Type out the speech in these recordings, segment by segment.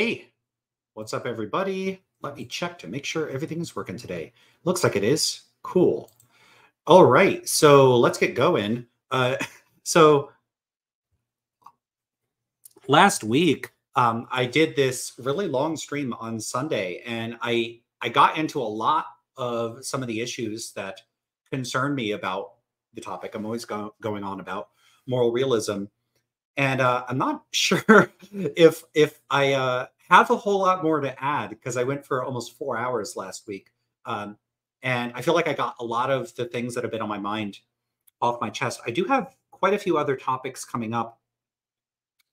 Hey, what's up, everybody? Let me check to make sure everything's working today. Looks like it is. Cool. All right, so let's get going. Uh, so last week, um, I did this really long stream on Sunday, and I I got into a lot of some of the issues that concern me about the topic. I'm always go- going on about moral realism and uh, I'm not sure if if I uh, have a whole lot more to add because I went for almost four hours last week, um, and I feel like I got a lot of the things that have been on my mind off my chest. I do have quite a few other topics coming up.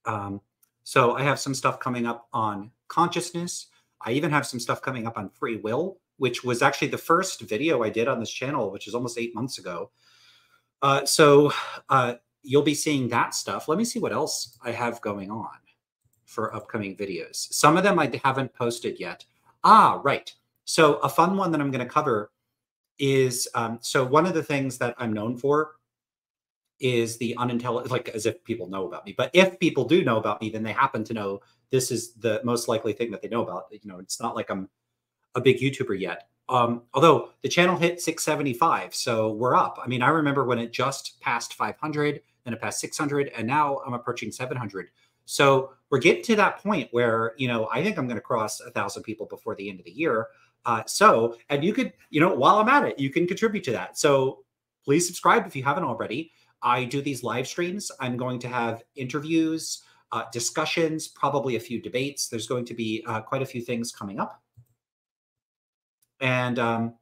Um, so I have some stuff coming up on consciousness. I even have some stuff coming up on free will, which was actually the first video I did on this channel, which is almost eight months ago. Uh, so uh, you'll be seeing that stuff. Let me see what else I have going on for upcoming videos. Some of them I haven't posted yet. Ah, right. So a fun one that I'm going to cover is um, so one of the things that I'm known for is the unintelligent, like as if people know about me. But if people do know about me, then they happen to know this is the most likely thing that they know about. You know, it's not like I'm a big YouTuber yet. Um, although the channel hit 675, so we're up. I mean, I remember when it just passed 500 then it passed 600, and now I'm approaching 700. So we're getting to that point where you know I think I'm going to cross a thousand people before the end of the year. Uh, so and you could you know while I'm at it, you can contribute to that. So please subscribe if you haven't already. I do these live streams. I'm going to have interviews, uh, discussions, probably a few debates. There's going to be uh, quite a few things coming up. And um,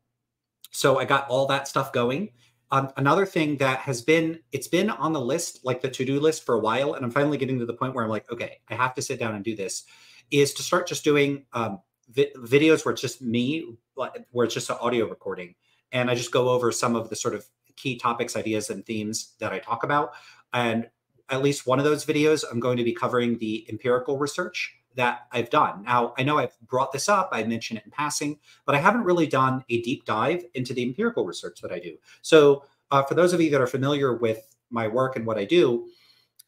so I got all that stuff going. Um, another thing that has been it's been on the list like the to-do list for a while and i'm finally getting to the point where i'm like okay i have to sit down and do this is to start just doing um, vi- videos where it's just me where it's just an audio recording and i just go over some of the sort of key topics ideas and themes that i talk about and at least one of those videos i'm going to be covering the empirical research that I've done. Now, I know I've brought this up, I mentioned it in passing, but I haven't really done a deep dive into the empirical research that I do. So, uh, for those of you that are familiar with my work and what I do,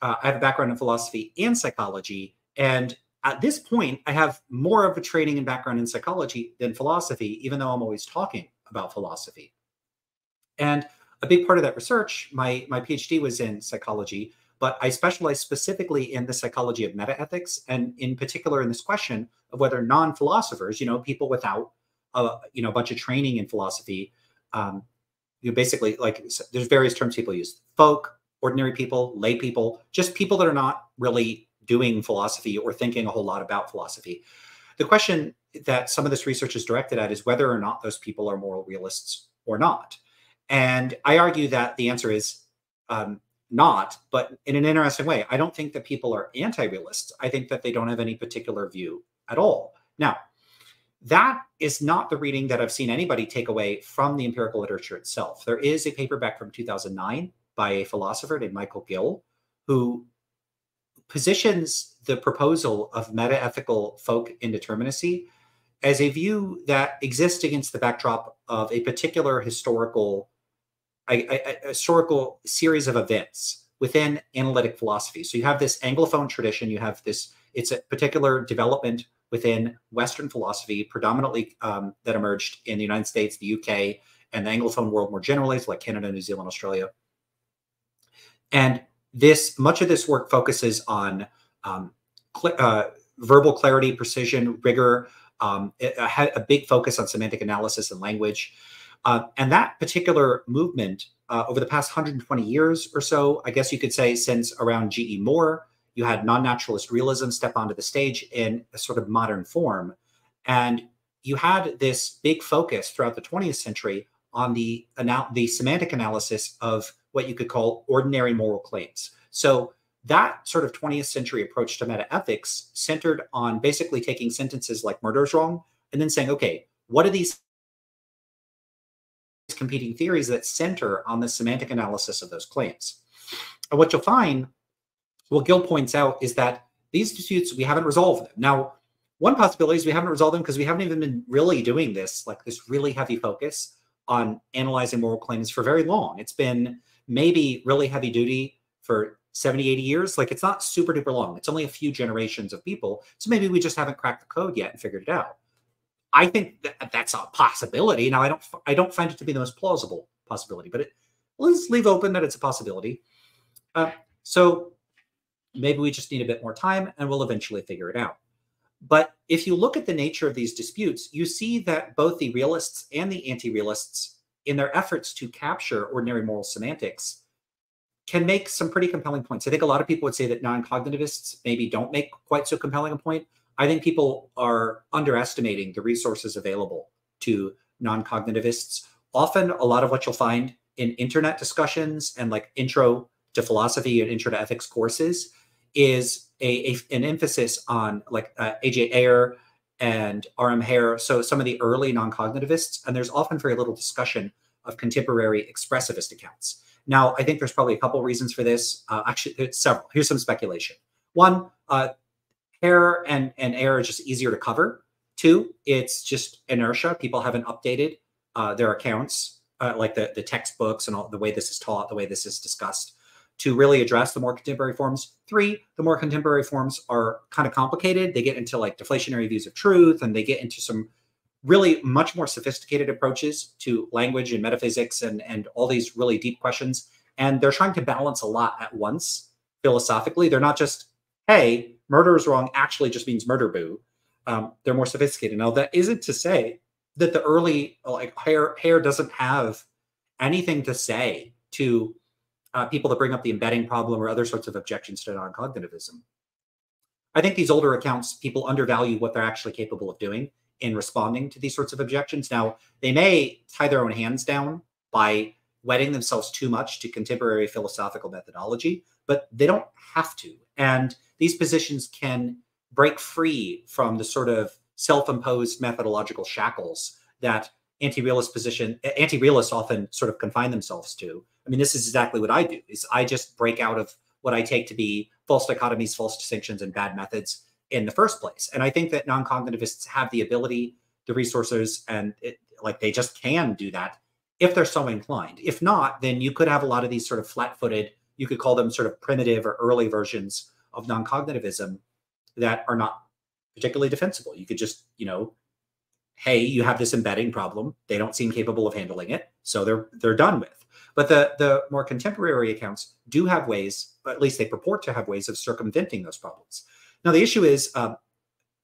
uh, I have a background in philosophy and psychology. And at this point, I have more of a training and background in psychology than philosophy, even though I'm always talking about philosophy. And a big part of that research, my, my PhD was in psychology, but I specialize specifically in the psychology of metaethics, and in particular in this question of whether non-philosophers, you know, people without a you know a bunch of training in philosophy, um, you know, basically like there's various terms people use: folk, ordinary people, lay people, just people that are not really doing philosophy or thinking a whole lot about philosophy. The question that some of this research is directed at is whether or not those people are moral realists or not. And I argue that the answer is um, not, but in an interesting way. I don't think that people are anti realists. I think that they don't have any particular view at all. Now, that is not the reading that I've seen anybody take away from the empirical literature itself. There is a paper back from 2009 by a philosopher named Michael Gill who positions the proposal of meta ethical folk indeterminacy as a view that exists against the backdrop of a particular historical a, a, historical series of events within analytic philosophy. So you have this Anglophone tradition, you have this, it's a particular development within Western philosophy, predominantly um, that emerged in the United States, the UK, and the Anglophone world more generally, so like Canada, New Zealand, Australia. And this, much of this work focuses on um, cl uh, verbal clarity, precision, rigor, um, a, a, big focus on semantic analysis and language. Uh, and that particular movement uh, over the past 120 years or so, I guess you could say since around G.E. Moore, you had non-naturalist realism step onto the stage in a sort of modern form. And you had this big focus throughout the 20th century on the, the semantic analysis of what you could call ordinary moral claims. So that sort of 20th century approach to metaethics centered on basically taking sentences like murder is wrong and then saying, okay, what are these competing theories that center on the semantic analysis of those claims. And what you'll find, what Gill points out, is that these disputes, we haven't resolved them. Now, one possibility is we haven't resolved them because we haven't even been really doing this, like this really heavy focus on analyzing moral claims for very long. It's been maybe really heavy duty for 70, 80 years. Like it's not super duper long. It's only a few generations of people. So maybe we just haven't cracked the code yet and figured it out. I think that that's a possibility. Now I don't I don't find it to be the most plausible possibility, but it, let's leave open that it's a possibility. Uh, so maybe we just need a bit more time and we'll eventually figure it out. But if you look at the nature of these disputes, you see that both the realists and the anti-realists, in their efforts to capture ordinary moral semantics, can make some pretty compelling points. I think a lot of people would say that non-cognitivists maybe don't make quite so compelling a point. I think people are underestimating the resources available to non-cognitivists. Often, a lot of what you'll find in internet discussions and like intro to philosophy and intro to ethics courses is a, a an emphasis on like uh, AJ Ayer and R.M. Hare. So some of the early non-cognitivists, and there's often very little discussion of contemporary expressivist accounts. Now, I think there's probably a couple reasons for this. Uh, actually, several. Here's some speculation. One, uh, Hare and and Ayer are just easier to cover. Two, it's just inertia. People haven't updated uh, their accounts, uh, like the the textbooks and all the way this is taught, the way this is discussed to really address the more contemporary forms. Three, the more contemporary forms are kind of complicated. They get into like deflationary views of truth and they get into some really much more sophisticated approaches to language and metaphysics and, and all these really deep questions. And they're trying to balance a lot at once philosophically. They're not just, hey, murder is wrong actually just means murder boo. Um, they're more sophisticated. Now, that isn't to say that the early, like, Hare, Hare doesn't have anything to say to uh, people that bring up the embedding problem or other sorts of objections to non-cognitivism. I think these older accounts, people undervalue what they're actually capable of doing in responding to these sorts of objections. Now, they may tie their own hands down by wedding themselves too much to contemporary philosophical methodology, but they don't have to. And these positions can break free from the sort of self-imposed methodological shackles that anti-realist position anti-realists often sort of confine themselves to I mean, this is exactly what I do. Is I just break out of what I take to be false dichotomies, false distinctions, and bad methods in the first place. And I think that non-cognitivists have the ability, the resources, and it, like they just can do that if they're so inclined. If not, then you could have a lot of these sort of flat-footed, you could call them sort of primitive or early versions of non-cognitivism that are not particularly defensible. You could just, you know, hey, you have this embedding problem. They don't seem capable of handling it, so they're they're done with. But the, the more contemporary accounts do have ways, at least they purport to have ways of circumventing those problems. Now, the issue is um,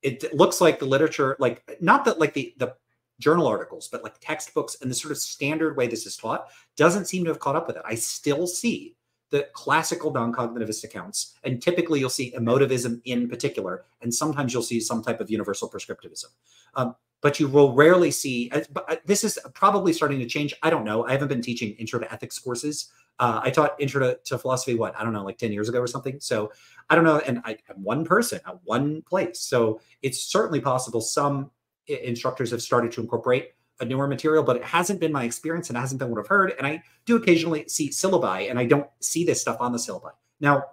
it looks like the literature, like not that like the, the journal articles, but like textbooks and the sort of standard way this is taught doesn't seem to have caught up with it. I still see the classical non-cognitivist accounts, and typically you'll see emotivism in particular, and sometimes you'll see some type of universal prescriptivism. Um, but you will rarely see. Uh, but uh, this is probably starting to change. I don't know. I haven't been teaching intro to ethics courses. Uh, I taught intro to, to, philosophy. What I don't know, like ten years ago or something. So I don't know. And I, am one person at one place. So it's certainly possible some instructors have started to incorporate a newer material, but it hasn't been my experience and hasn't been what I've heard. And I do occasionally see syllabi, and I don't see this stuff on the syllabi now.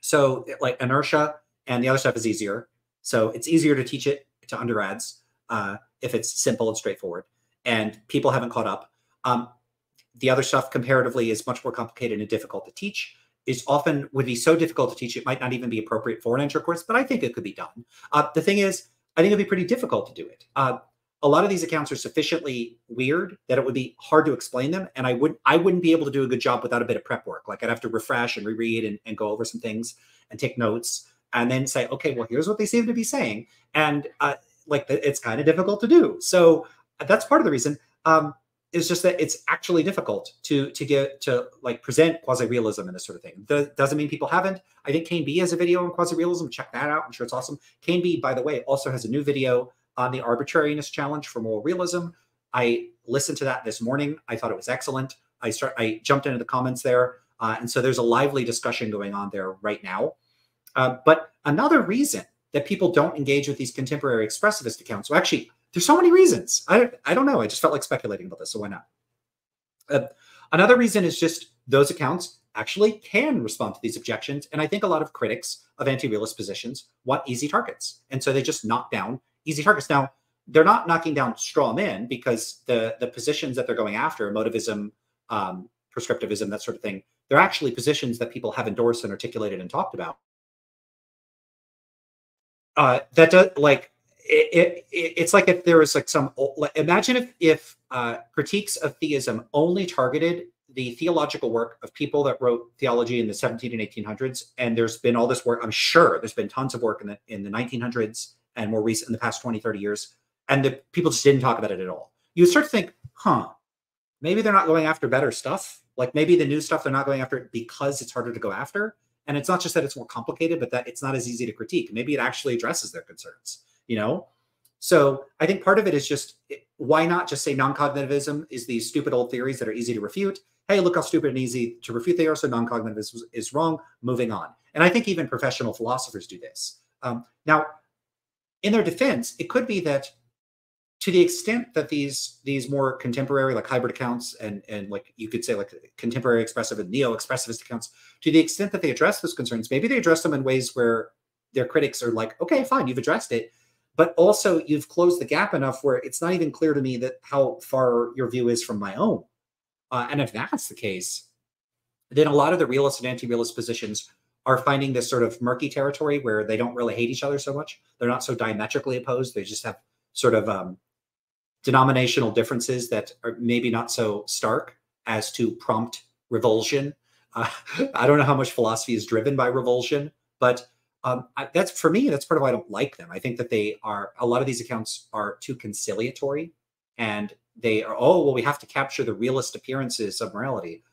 So like inertia and the other stuff is easier. So it's easier to teach it to undergrads uh, if it's simple and straightforward, and people haven't caught up. Um, the other stuff comparatively is much more complicated and difficult to teach. Is often would be so difficult to teach it might not even be appropriate for an intro course, but I think it could be done. Uh, the thing is, I think it'd be pretty difficult to do it. Uh, a lot of these accounts are sufficiently weird that it would be hard to explain them, and I would I wouldn't be able to do a good job without a bit of prep work. Like I'd have to refresh and reread and, and go over some things and take notes, and then say, okay, well here's what they seem to be saying, and uh, like it's kind of difficult to do. So that's part of the reason. Um, is just that it's actually difficult to to get to like present quasi-realism and this sort of thing. Doesn't mean people haven't. I think Kane B has a video on quasi-realism. Check that out. I'm sure it's awesome. Kane B, by the way, also has a new video on the arbitrariness challenge for moral realism. I listened to that this morning. I thought it was excellent. I start I jumped into the comments there. Uh, and so there's a lively discussion going on there right now. Uh, but another reason that people don't engage with these contemporary expressivist accounts. So actually, there's so many reasons. I, I don't know. I just felt like speculating about this, so why not? Uh, another reason is just those accounts actually can respond to these objections. And I think a lot of critics of anti-realist positions want easy targets. And so they just knock down easy targets. Now, they're not knocking down straw men because the, the positions that they're going after, emotivism, um, prescriptivism, that sort of thing, they're actually positions that people have endorsed and articulated and talked about. Uh, that does like it, it, it's like if there was like some imagine if if uh, critiques of theism only targeted the theological work of people that wrote theology in the 17 and 1800s and there's been all this work i'm sure there's been tons of work in the in the 1900s and more recent in the past 20 30 years and the people just didn't talk about it at all. You start to think huh maybe they're not going after better stuff. Like maybe the new stuff they're not going after it because it's harder to go after. And it's not just that it's more complicated but that it's not as easy to critique. Maybe it actually addresses their concerns you know? So i think part of it is just why not just say non-cognitivism is these stupid old theories that are easy to refute? Hey look how stupid and easy to refute they are so non-cognitivism is, is wrong. Moving on. And i think even professional philosophers do this. Um, now in their defense it could be that to the extent that these these more contemporary like hybrid accounts and and like you could say like contemporary expressive and neo expressivist accounts to the extent that they address those concerns maybe they address them in ways where their critics are like okay fine you've addressed it but also you've closed the gap enough where it's not even clear to me that how far your view is from my own. Uh, and if that's the case, then a lot of the realist and anti-realist positions are finding this sort of murky territory where they don't really hate each other so much. They're not so diametrically opposed. They just have sort of um, denominational differences that are maybe not so stark as to prompt revulsion. Uh, I don't know how much philosophy is driven by revulsion, but um, I, that's for me. That's part of why I don't like them. I think that they are a lot of these accounts are too conciliatory, and they are oh well, we have to capture the realist appearances of morality.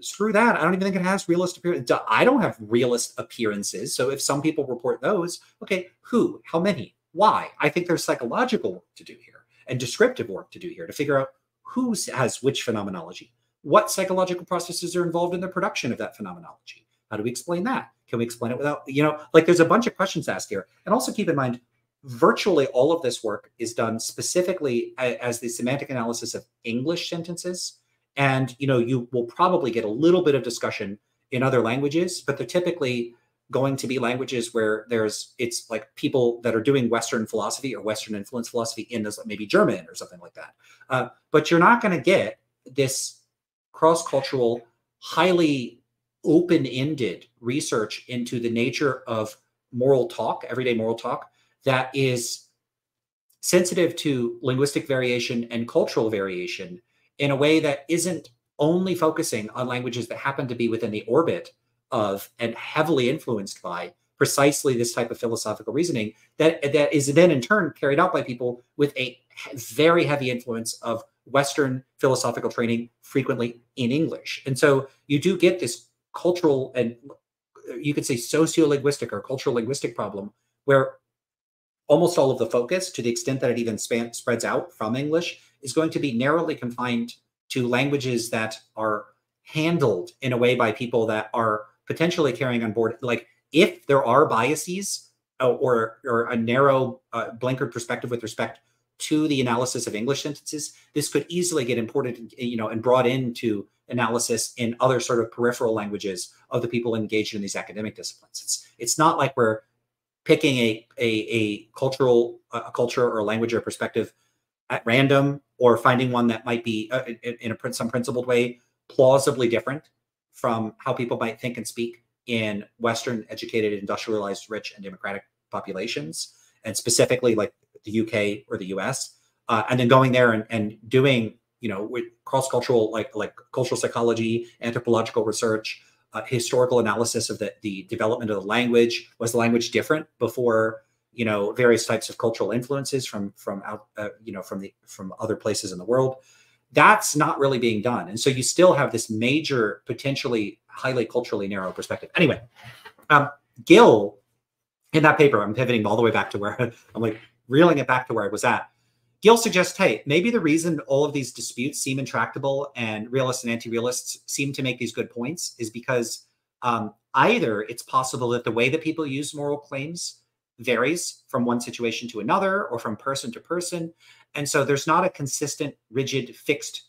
Screw that. I don't even think it has realist appearance. I don't have realist appearances. So if some people report those, okay, who, how many, why? I think there's psychological work to do here and descriptive work to do here to figure out who has which phenomenology, what psychological processes are involved in the production of that phenomenology. How do we explain that? Can we explain it without, you know, like there's a bunch of questions asked here. And also keep in mind, virtually all of this work is done specifically as the semantic analysis of English sentences. And, you know, you will probably get a little bit of discussion in other languages, but they're typically going to be languages where there's it's like people that are doing Western philosophy or Western influence philosophy in this maybe German or something like that. Uh, but you're not going to get this cross-cultural, highly open-ended research into the nature of moral talk, everyday moral talk, that is sensitive to linguistic variation and cultural variation in a way that isn't only focusing on languages that happen to be within the orbit of and heavily influenced by precisely this type of philosophical reasoning that that is then in turn carried out by people with a very heavy influence of western philosophical training frequently in english. And so you do get this cultural and you could say socio-linguistic or cultural linguistic problem where almost all of the focus to the extent that it even span, spreads out from english is going to be narrowly confined to languages that are handled in a way by people that are potentially carrying on board like if there are biases uh, or or a narrow uh, blinkered perspective with respect to the analysis of english sentences this could easily get imported you know and brought into analysis in other sort of peripheral languages of the people engaged in these academic disciplines. It's it's not like we're picking a a, a cultural a culture or language or perspective at random or finding one that might be uh, in, a some principled way plausibly different from how people might think and speak in Western educated, industrialized, rich, and democratic populations, and specifically like the UK or the US, uh, and then going there and, and doing you know with cross-cultural like like cultural psychology anthropological research uh, historical analysis of the the development of the language. Was the language different before you know various types of cultural influences from from out uh, you know from the from other places in the world. That's not really being done. And so you still have this major potentially highly culturally narrow perspective. Anyway um, gill in that paper i'm pivoting all the way back to where i'm like reeling it back to where i was at. Gill suggests, hey, maybe the reason all of these disputes seem intractable and realists and anti-realists seem to make these good points is because um, either it's possible that the way that people use moral claims varies from one situation to another or from person to person. And so there's not a consistent, rigid, fixed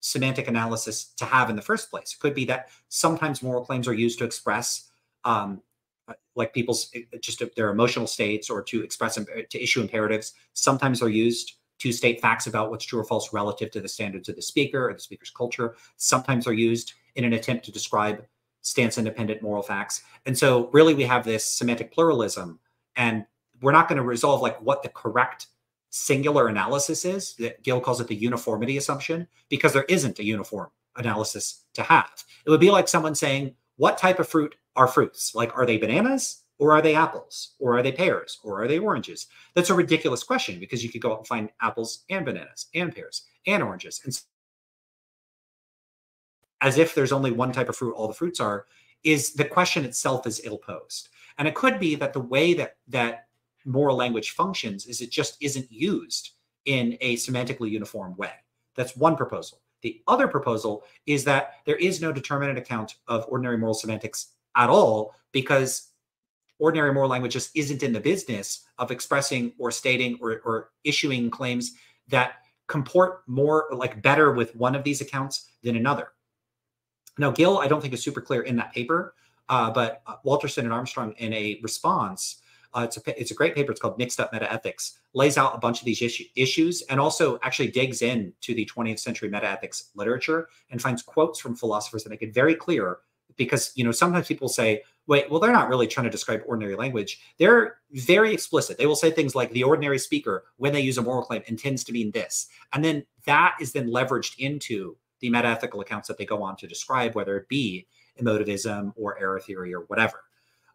semantic analysis to have in the first place. It could be that sometimes moral claims are used to express um, uh, like people's eh, eh, just their emotional states or to express to issue imperatives. Sometimes they're used to state facts about what's true or false relative to the standards of the speaker or the speaker's culture. Sometimes they're used in an attempt to describe stance independent moral facts. And so really we have this semantic pluralism and we're not going to resolve like what the correct singular analysis is that Gill calls it the uniformity assumption because there isn't a uniform analysis to have. It would be like someone saying, what type of fruit are fruits? Like, are they bananas or are they apples or are they pears or are they oranges? That's a ridiculous question because you could go out and find apples and bananas and pears and oranges. And as if there's only one type of fruit, all the fruits are, is the question itself is ill posed. And it could be that the way that that moral language functions is it just isn't used in a semantically uniform way. That's one proposal. The other proposal is that there is no determinate account of ordinary moral semantics at all because ordinary moral language just isn't in the business of expressing or stating or, or issuing claims that comport more like better with one of these accounts than another. Now, Gill, I don't think is super clear in that paper, uh, but uh, Walter Sinnott-Armstrong in a response uh, it's a it's a great paper. It's called Mixed Up Metaethics. Lays out a bunch of these issue, issues and also actually digs in to the 20th century metaethics literature and finds quotes from philosophers that make it very clear. Because you know sometimes people say, "Wait, well, they're not really trying to describe ordinary language. They're very explicit. They will say things like the ordinary speaker, when they use a moral claim, intends to mean this, and then that is then leveraged into the metaethical accounts that they go on to describe, whether it be emotivism or error theory or whatever.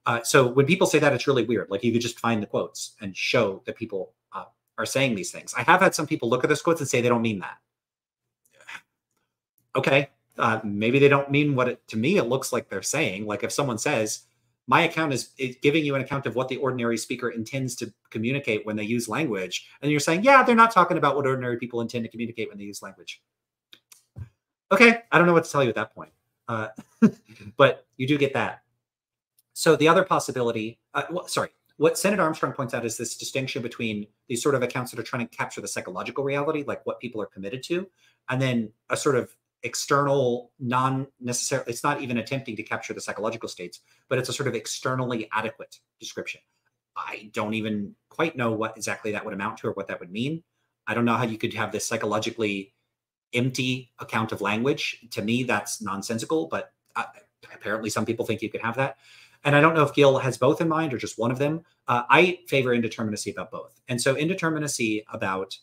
Uh, so when people say that, it's really weird. Like you could just find the quotes and show that people uh, are saying these things. I have had some people look at those quotes and say they don't mean that. Okay, uh, maybe they don't mean what it to me. It looks like they're saying. Like if someone says, "My account is, is giving you an account of what the ordinary speaker intends to communicate when they use language," and you're saying, "Yeah, they're not talking about what ordinary people intend to communicate when they use language." Okay, I don't know what to tell you at that point, uh, but you do get that. So the other possibility, uh, well, sorry, what Sinnott-Armstrong points out is this distinction between these sort of accounts that are trying to capture the psychological reality, like what people are committed to, and then a sort of external, non necessarily, it's not even attempting to capture the psychological states, but it's a sort of externally adequate description. I don't even quite know what exactly that would amount to or what that would mean. I don't know how you could have this psychologically empty account of language. To me, that's nonsensical, but uh, apparently some people think you could have that. And I don't know if Gill has both in mind or just one of them. Uh, I favor indeterminacy about both. And so indeterminacy about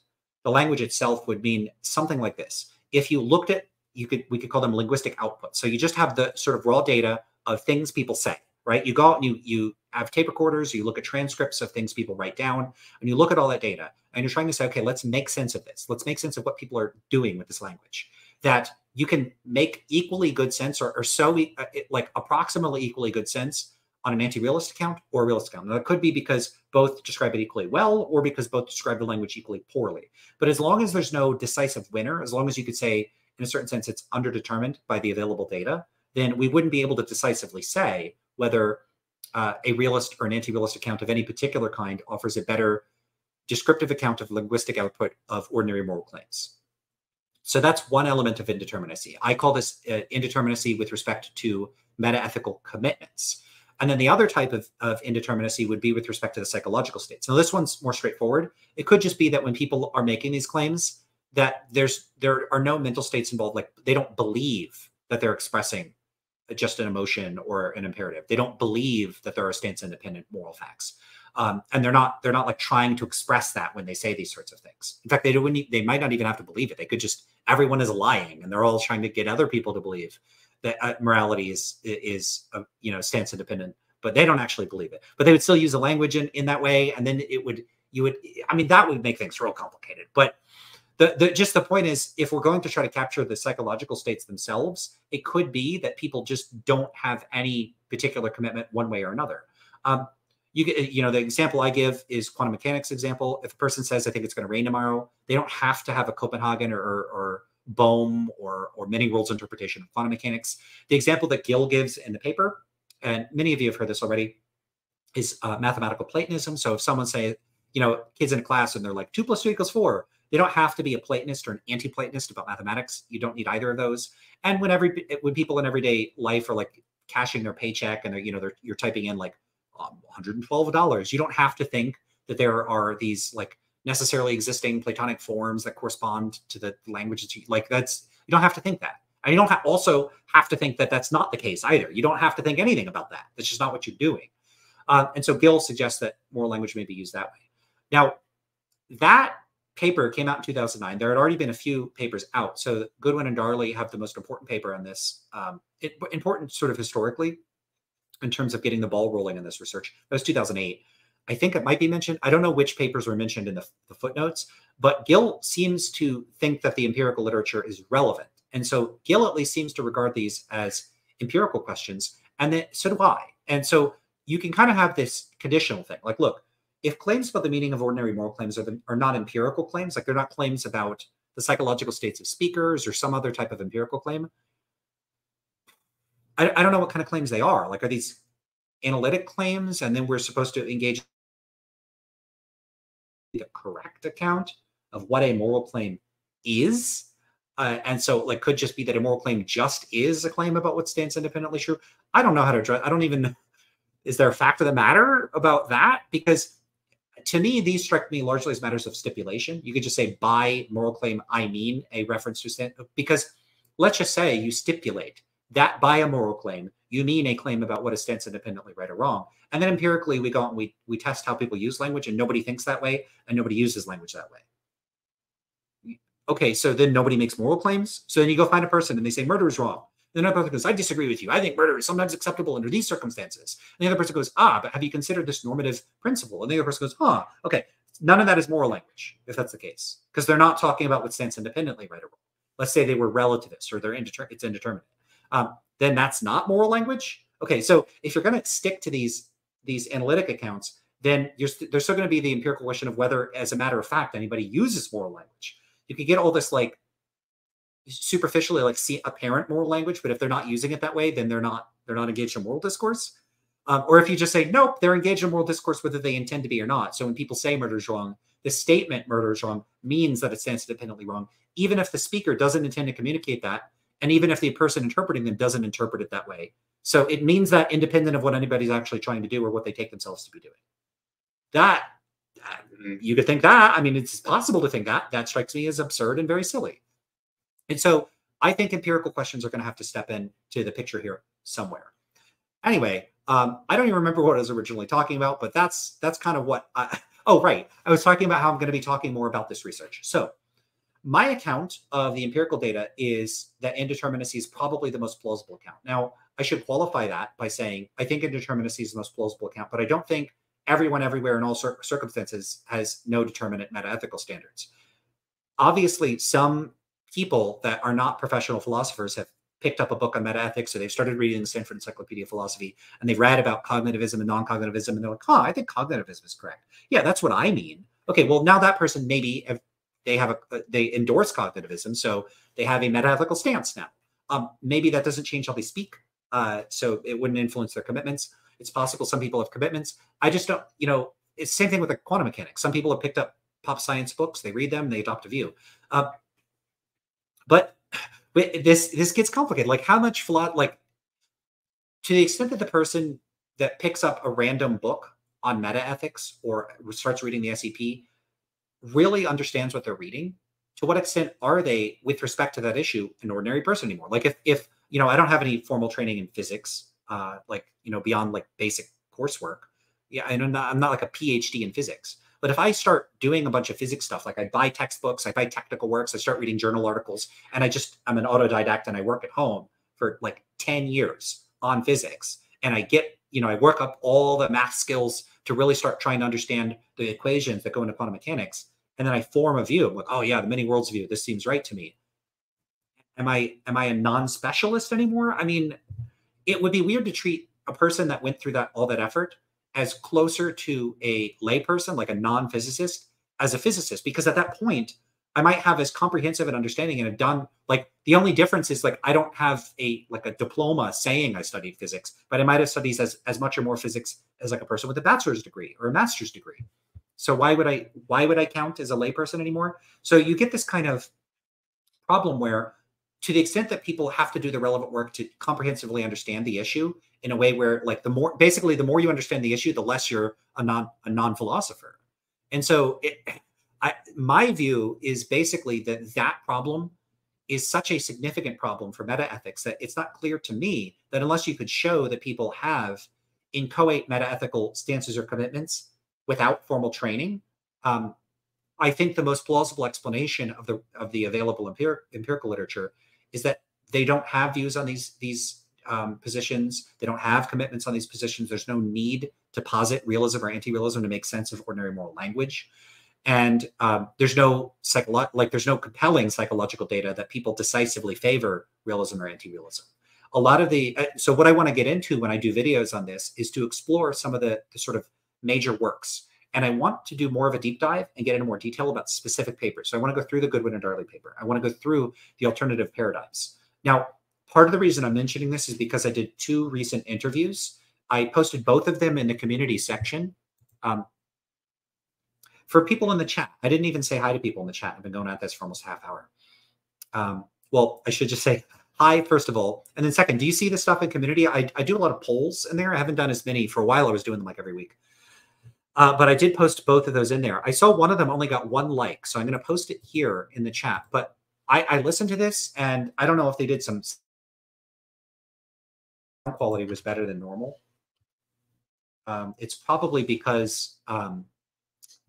the language itself would mean something like this. If you looked at, you could we could call them linguistic outputs. So you just have the sort of raw data of things people say, right? You go out and you you have tape recorders, you look at transcripts of things people write down, and you look at all that data, and you're trying to say, okay, let's make sense of this. Let's make sense of what people are doing with this language. That you can make equally good sense or, or so uh, like approximately equally good sense on an anti-realist account or a realist account. Now, that could be because both describe it equally well or because both describe the language equally poorly. But as long as there's no decisive winner, as long as you could say, in a certain sense, it's underdetermined by the available data, then we wouldn't be able to decisively say whether uh, a realist or an anti-realist account of any particular kind offers a better descriptive account of linguistic output of ordinary moral claims. So that's one element of indeterminacy. I call this uh, indeterminacy with respect to metaethical commitments. And then the other type of, of indeterminacy would be with respect to the psychological states. Now, this one's more straightforward. It could just be that when people are making these claims, that there's there are no mental states involved. Like they don't believe that they're expressing just an emotion or an imperative. They don't believe that there are stance independent moral facts um, and they're not they're not like trying to express that when they say these sorts of things. In fact, they don't they might not even have to believe it. They could just everyone is lying, and they're all trying to get other people to believe that uh, morality is is uh, you know stance independent, but they don't actually believe it. But they would still use the language in in that way, and then it would you would I mean that would make things real complicated, but. The, the, just the point is if we're going to try to capture the psychological states themselves it could be that people just don't have any particular commitment one way or another um, you you know, the example I give is quantum mechanics example. If a person says, I think it's going to rain tomorrow, they don't have to have a Copenhagen or, or, or Bohm or, or many worlds interpretation of quantum mechanics. The example that Gill gives in the paper, and many of you have heard this already, is uh, mathematical Platonism. So if someone say, you know, kids in a class and they're like two plus two equals four, they don't have to be a Platonist or an anti-Platonist about mathematics. You don't need either of those. And when every when people in everyday life are like cashing their paycheck and they're you know they're you're typing in like $112. Um, you don't have to think that there are these like necessarily existing Platonic forms that correspond to the languages. You, like that's you don't have to think that. And you don't ha- also have to think that that's not the case either. You don't have to think anything about that. That's just not what you're doing. Uh, and so Gill suggests that moral language may be used that way. Now, that paper came out in 2009. There had already been a few papers out. So Goodwin and Darley have the most important paper on this, um, it, important sort of historically in terms of getting the ball rolling in this research. That was 2008. I think it might be mentioned. I don't know which papers were mentioned in the, the footnotes, but Gill seems to think that the empirical literature is relevant. And so Gill at least seems to regard these as empirical questions. And then so do I. And so you can kind of have this conditional thing. Like, look, if claims about the meaning of ordinary moral claims are, the, are not empirical claims, like they're not claims about the psychological states of speakers or some other type of empirical claim, I, I don't know what kind of claims they are. Like, are these analytic claims? And then we're supposed to engage the correct account of what a moral claim is. Uh, and so, like, could just be that a moral claim just is a claim about what stance independently true. I don't know how to address. I don't even. Is there a fact of the matter about that? Because to me, these strike me largely as matters of stipulation. You could just say by moral claim, I mean a reference to stand because let's just say you stipulate that by a moral claim, you mean a claim about what is stance independently right or wrong. And then empirically we go and we we test how people use language and nobody thinks that way and nobody uses language that way. Okay, so then nobody makes moral claims. So then you go find a person and they say murder is wrong. Then another person goes, I disagree with you. I think murder is sometimes acceptable under these circumstances. And the other person goes, ah, but have you considered this normative principle? And the other person goes, huh, okay. None of that is moral language, if that's the case, because they're not talking about what stance independently right or wrong. Let's say they were relativists or they're indeter- it's indeterminate. Um, then that's not moral language. Okay, so if you're going to stick to these these analytic accounts, then st- there's still going to be the empirical question of whether, as a matter of fact, anybody uses moral language. You could get all this like superficially like see apparent moral language, but if they're not using it that way, then they're not they're not engaged in moral discourse. Um, or if you just say nope, they're engaged in moral discourse whether they intend to be or not. So when people say murder is wrong, the statement murder is wrong means that it stance independently wrong, even if the speaker doesn't intend to communicate that, and even if the person interpreting them doesn't interpret it that way. So it means that independent of what anybody's actually trying to do or what they take themselves to be doing. That you could think that. I mean, it's possible to think that. That strikes me as absurd and very silly. And so I think empirical questions are going to have to step in to the picture here somewhere. Anyway, um, I don't even remember what I was originally talking about, but that's that's kind of what I, oh right. I was talking about how I'm going to be talking more about this research. So my account of the empirical data is that indeterminacy is probably the most plausible account. Now, I should qualify that by saying I think indeterminacy is the most plausible account, but I don't think everyone everywhere in all cir- circumstances has no determinate metaethical standards. Obviously, some people that are not professional philosophers have picked up a book on metaethics or they've started reading the Stanford Encyclopedia of Philosophy and they've read about cognitivism and non-cognitivism and they're like, huh, I think cognitivism is correct. Yeah, that's what I mean. Okay, well now that person maybe they have a they endorse cognitivism, so they have a metaethical stance now. Um, maybe that doesn't change how they speak, uh, so it wouldn't influence their commitments. It's possible some people have commitments. I just don't, you know, it's same thing with the quantum mechanics. Some people have picked up pop science books, they read them, they adopt a view. Uh, but this this gets complicated. Like how much flood like to the extent that the person that picks up a random book on meta ethics or starts reading the SEP really understands what they're reading, to what extent are they, with respect to that issue, an ordinary person anymore? Like if if you know, I don't have any formal training in physics, uh, like you know, beyond like basic coursework. Yeah, I'm not, I'm not like a PhD in physics. But if I start doing a bunch of physics stuff, like I buy textbooks, I buy technical works, I start reading journal articles, and I just, I'm an autodidact and I work at home for like 10 years on physics. And I get, you know, I work up all the math skills to really start trying to understand the equations that go into quantum mechanics. And then I form a view. I'm like, oh yeah, the many worlds view. This seems right to me. Am I am I a non-specialist anymore? I mean, it would be weird to treat a person that went through that all that effort as closer to a layperson, like a non-physicist, as a physicist, because at that point, I might have as comprehensive an understanding and have done like the only difference is like I don't have a like a diploma saying I studied physics, but I might have studied as as much or more physics as like a person with a bachelor's degree or a master's degree. So why would I why would I count as a layperson anymore? So you get this kind of problem where to the extent that people have to do the relevant work to comprehensively understand the issue in a way where like the more basically the more you understand the issue the less you're a non a non-philosopher. And so it I, my view is basically that that problem is such a significant problem for metaethics that it's not clear to me that unless you could show that people have inchoate metaethical stances or commitments without formal training, um, I think the most plausible explanation of the of the available empir- empirical literature is that they don't have views on these these um, positions. They don't have commitments on these positions. There's no need to posit realism or anti-realism to make sense of ordinary moral language and um, there's no psycholo- like there's no compelling psychological data that people decisively favor realism or anti-realism a lot of the uh, so what i want to get into when i do videos on this is to explore some of the, the sort of major works and i want to do more of a deep dive and get into more detail about specific papers so i want to go through the goodwin and darley paper i want to go through the alternative paradigms now part of the reason i'm mentioning this is because i did two recent interviews i posted both of them in the community section um, for people in the chat, I didn't even say hi to people in the chat. I've been going at this for almost half hour. Um, well, I should just say hi, first of all. And then second, do you see the stuff in community? I, I do a lot of polls in there. I haven't done as many for a while. I was doing them like every week. Uh, but I did post both of those in there. I saw one of them only got one like. So I'm going to post it here in the chat. But I, I listened to this and I don't know if they did some quality was better than normal. Um, it's probably because um,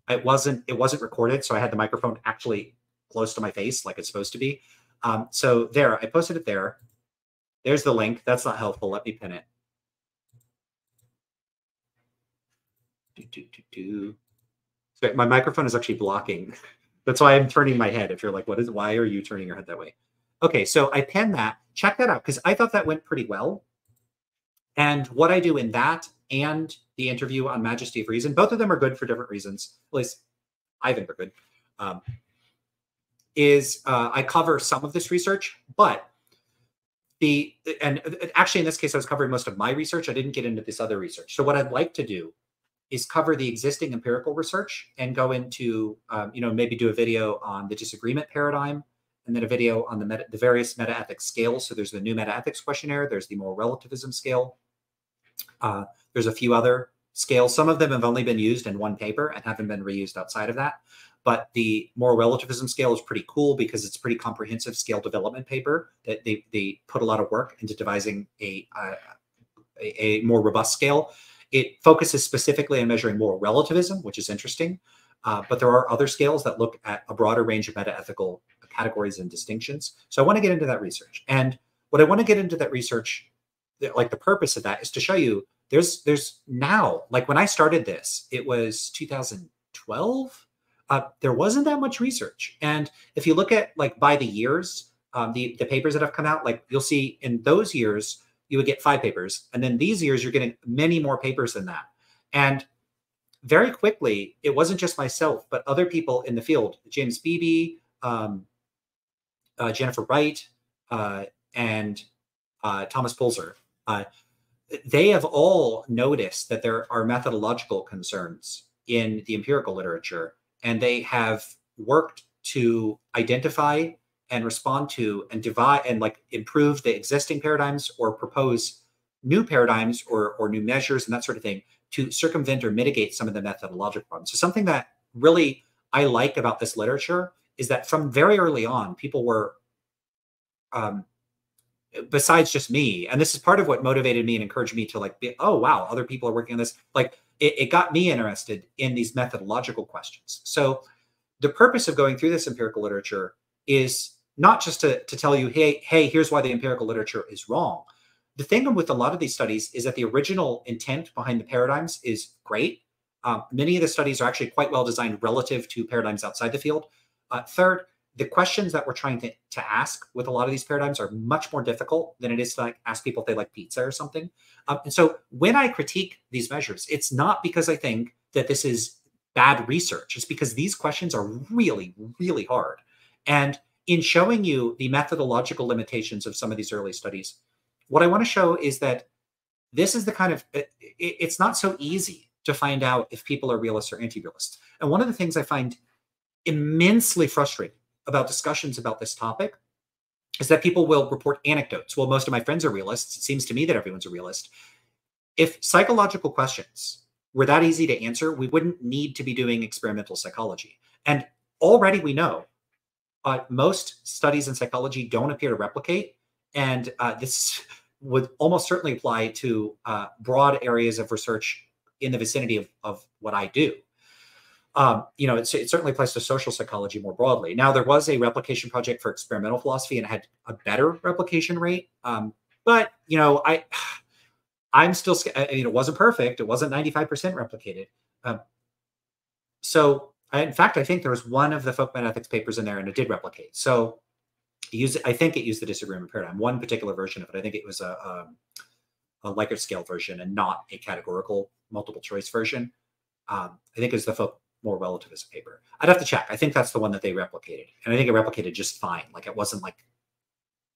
it wasn't it wasn't recorded, so I had the microphone actually close to my face, like it's supposed to be. Um, so there, I posted it there. There's the link. That's not helpful. Let me pin it. Do, do, do, do. So my microphone is actually blocking. That's why I'm turning my head. If you're like, what is why are you turning your head that way? Okay, so I pinned that. Check that out because I thought that went pretty well. And what I do in that and the interview on Majesty of Reason, both of them are good for different reasons. At least I think they're good. Um, is uh, I cover some of this research, but the and actually in this case I was covering most of my research. I didn't get into this other research. So what I'd like to do is cover the existing empirical research and go into um, you know maybe do a video on the disagreement paradigm and then a video on the meta, the various meta ethics scales. So there's the new meta ethics questionnaire. There's the moral relativism scale. Uh, there's a few other scales. Some of them have only been used in one paper and haven't been reused outside of that. But the moral relativism scale is pretty cool because it's a pretty comprehensive scale development paper that they, they put a lot of work into devising a, a, a more robust scale. It focuses specifically on measuring moral relativism, which is interesting. Uh, but there are other scales that look at a broader range of meta-ethical categories and distinctions. So I want to get into that research. And what I want to get into that research like the purpose of that is to show you there's there's now like when I started this, it was 2012. Uh, there wasn't that much research, and if you look at like by the years, um, the the papers that have come out, like you'll see in those years you would get five papers, and then these years you're getting many more papers than that, and very quickly it wasn't just myself, but other people in the field, James Beebe, um, uh, Jennifer Wright, uh, and uh, Thomas Pölzler uh, they have all noticed that there are methodological concerns in the empirical literature, and they have worked to identify and respond to and divide and like improve the existing paradigms or propose new paradigms or, or new measures and that sort of thing to circumvent or mitigate some of the methodological problems. So something that really I like about this literature is that from very early on, people were um, besides just me and this is part of what motivated me and encouraged me to like be oh wow other people are working on this like it, it, got me interested in these methodological questions so the purpose of going through this empirical literature is not just to, to tell you hey hey here's why the empirical literature is wrong the thing with a lot of these studies is that the original intent behind the paradigms is great um, many of the studies are actually quite well designed relative to paradigms outside the field uh, third the questions that we're trying to, to ask with a lot of these paradigms are much more difficult than it is to like ask people if they like pizza or something. Um, and so when I critique these measures, it's not because I think that this is bad research. It's because these questions are really, really hard. And in showing you the methodological limitations of some of these early studies, what I want to show is that this is the kind of uh, it, it's not so easy to find out if people are realists or anti-realists. And one of the things I find immensely frustrating about discussions about this topic is that people will report anecdotes. Well, most of my friends are realists. It seems to me that everyone's a realist. If psychological questions were that easy to answer, we wouldn't need to be doing experimental psychology. And already we know uh, most studies in psychology don't appear to replicate. And uh, this would almost certainly apply to uh, broad areas of research in the vicinity of, of what I do. Um, you know, it certainly applies to social psychology more broadly. Now, there was a replication project for experimental philosophy, and it had a better replication rate. Um, but you know, I, I'm still. I mean, it wasn't perfect. It wasn't 95% replicated. Um, so, in fact, I think there was one of the folk metaethics papers in there, and it did replicate. So, use. I think it used the disagreement paradigm. One particular version of it. I think it was a, a, a Likert scale version, and not a categorical multiple choice version. Um, I think it was the folk moral relativist paper. I'd have to check. I think that's the one that they replicated, and I think it replicated just fine. Like it wasn't like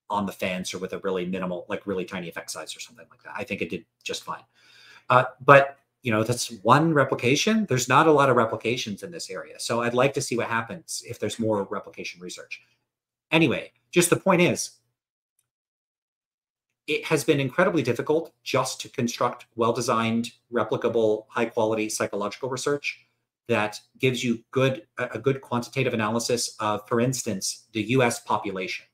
on the fence or with a really minimal, like really tiny effect size or something like that. I think it did just fine. Uh, but you know, that's one replication. There's not a lot of replications in this area, so I'd like to see what happens if there's more replication research. Anyway, just the point is, it has been incredibly difficult just to construct well-designed, replicable, high-quality psychological research that gives you good a good quantitative analysis of, for instance, the U.S. population.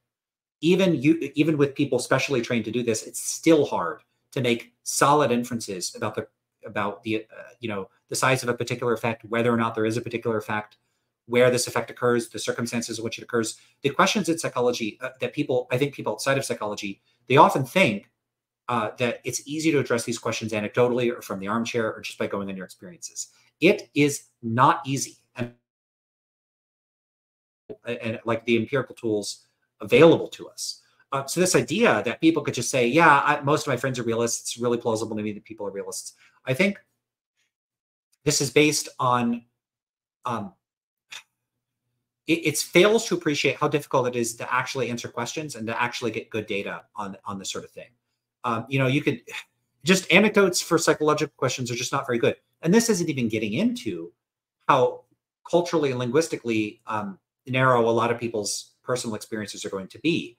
Even you, even with people specially trained to do this, it's still hard to make solid inferences about the about the uh, you know the size of a particular effect, whether or not there is a particular effect, where this effect occurs, the circumstances in which it occurs. The questions in psychology uh, that people, I think, people outside of psychology, they often think uh, that it's easy to address these questions anecdotally or from the armchair or just by going on your experiences. It is not easy. And, and like the empirical tools available to us. Uh, so this idea that people could just say, yeah, I, most of my friends are realists. It's really plausible to me that people are realists. I think this is based on um, it, it, fails to appreciate how difficult it is to actually answer questions and to actually get good data on on this sort of thing. Um, you know, you could just anecdotes for psychological questions are just not very good. And this isn't even getting into how culturally and linguistically um, narrow a lot of people's personal experiences are going to be.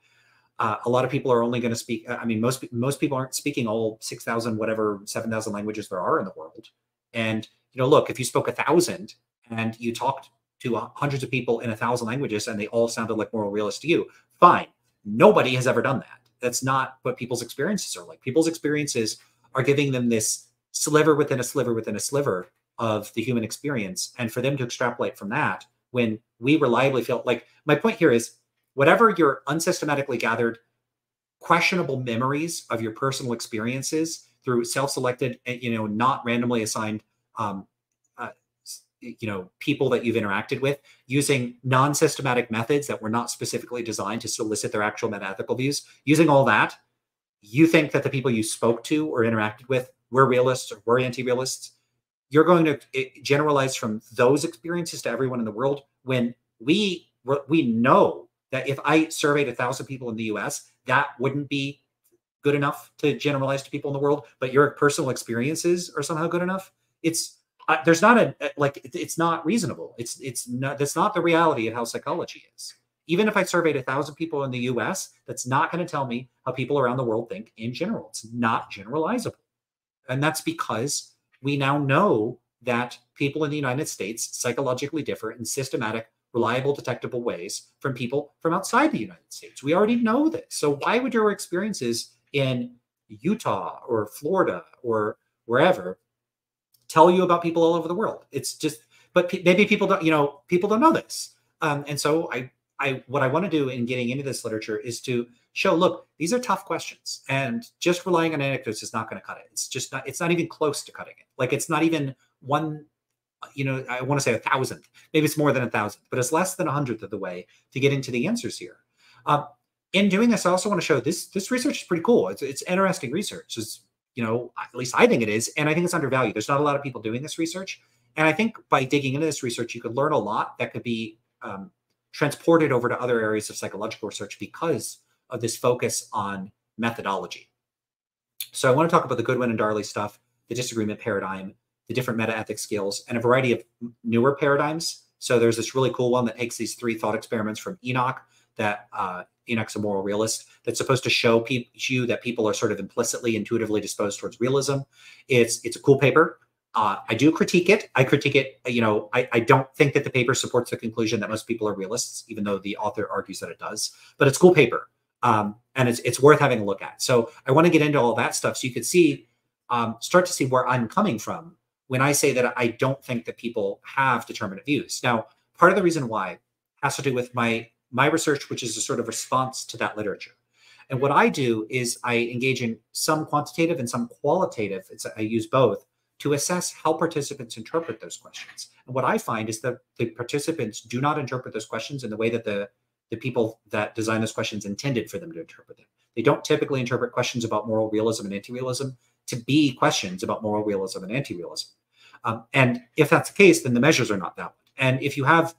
Uh, a lot of people are only going to speak. I mean, most most people aren't speaking all six thousand, whatever seven thousand languages there are in the world. And you know, look, if you spoke a thousand and you talked to hundreds of people in a thousand languages and they all sounded like moral realists to you, fine. Nobody has ever done that. That's not what people's experiences are like. People's experiences are giving them this sliver within a sliver within a sliver of the human experience. And for them to extrapolate from that, when we reliably feel like my point here is whatever your unsystematically gathered, questionable memories of your personal experiences through self-selected, eh, you know, not randomly assigned, um, uh, you know, people that you've interacted with using non-systematic methods that were not specifically designed to solicit their actual metaethical views, using all that, you think that the people you spoke to or interacted with were realists or were anti-realists you're going to eh, generalize from those experiences to everyone in the world when we we know that if I surveyed a thousand people in the U.S., that wouldn't be good enough to generalize to people in the world. But your personal experiences are somehow good enough. It's uh, there's not a eh, like it's not reasonable. It's it's not that's not the reality of how psychology is. Even if I surveyed a thousand people in the U.S., that's not going to tell me how people around the world think in general. It's not generalizable, and that's because we now know that people in the United States psychologically differ in systematic, reliable, detectable ways from people from outside the United States. We already know this. So why would your experiences in Utah or Florida or wherever tell you about people all over the world? It's just, but maybe people don't, you know, people don't know this. Um, and so I, I, what I want to do in getting into this literature is to show look these are tough questions and just relying on anecdotes is not going to cut it it's just not it's not even close to cutting it like it's not even one you know i want to say a thousandth maybe it's more than a thousandth but it's less than a hundredth of the way to get into the answers here. Um, in doing this i also want to show this this research is pretty cool. It's, it's interesting research. It's you know at least i think it is and i think it's undervalued. There's not a lot of people doing this research and i think by digging into this research you could learn a lot that could be um, transported over to other areas of psychological research because of this focus on methodology. So I want to talk about the Goodwin and Darley stuff, the disagreement paradigm, the different meta ethics skills, and a variety of newer paradigms. So there's this really cool one that takes these three thought experiments from Enoch that uh, Enoch's a moral realist that's supposed to show pe- you that people are sort of implicitly, intuitively disposed towards realism. It's it's a cool paper. Uh, I do critique it. I critique it. You know, I, I don't think that the paper supports the conclusion that most people are realists, even though the author argues that it does. But it's cool paper, um, and it's it's worth having a look at. So I want to get into all that stuff so you could see, um, start to see where I'm coming from when I say that I don't think that people have determinate views. Now, part of the reason why has to do with my my research, which is a sort of response to that literature. And what I do is I engage in some quantitative and some qualitative. It's I use both to assess how participants interpret those questions. And what I find is that the participants do not interpret those questions in the way that the, the people that design those questions intended for them to interpret them. They don't typically interpret questions about moral realism and anti-realism to be questions about moral realism and anti-realism. Um, and if that's the case, then the measures are not valid. And if you have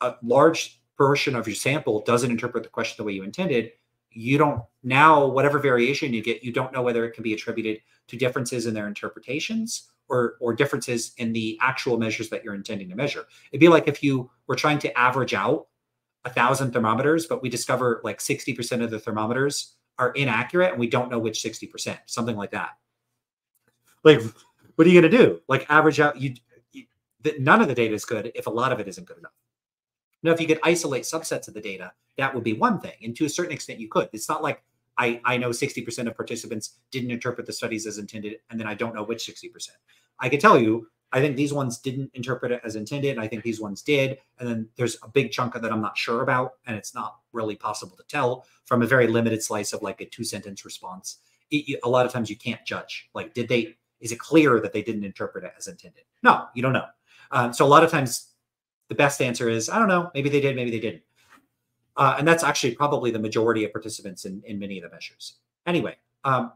a large portion of your sample doesn't interpret the question the way you intended, you don't now whatever variation you get, you don't know whether it can be attributed to differences in their interpretations or or differences in the actual measures that you're intending to measure. It'd be like if you were trying to average out a thousand thermometers, but we discover like 60% of the thermometers are inaccurate and we don't know which 60%, something like that. Like, what are you going to do? Like average out you, you none of the data is good if a lot of it isn't good enough. Now, if you could isolate subsets of the data, that would be one thing. And to a certain extent, you could. It's not like I, I know 60% of participants didn't interpret the studies as intended, and then I don't know which 60%. I could tell you, I think these ones didn't interpret it as intended, and I think these ones did. And then there's a big chunk of that I'm not sure about, and it's not really possible to tell from a very limited slice of like a two sentence response. It, a lot of times you can't judge. Like, did they, is it clear that they didn't interpret it as intended? No, you don't know. Um, so a lot of times the best answer is, I don't know, maybe they did, maybe they didn't. Uh, and that's actually probably the majority of participants in, in many of the measures. Anyway, um,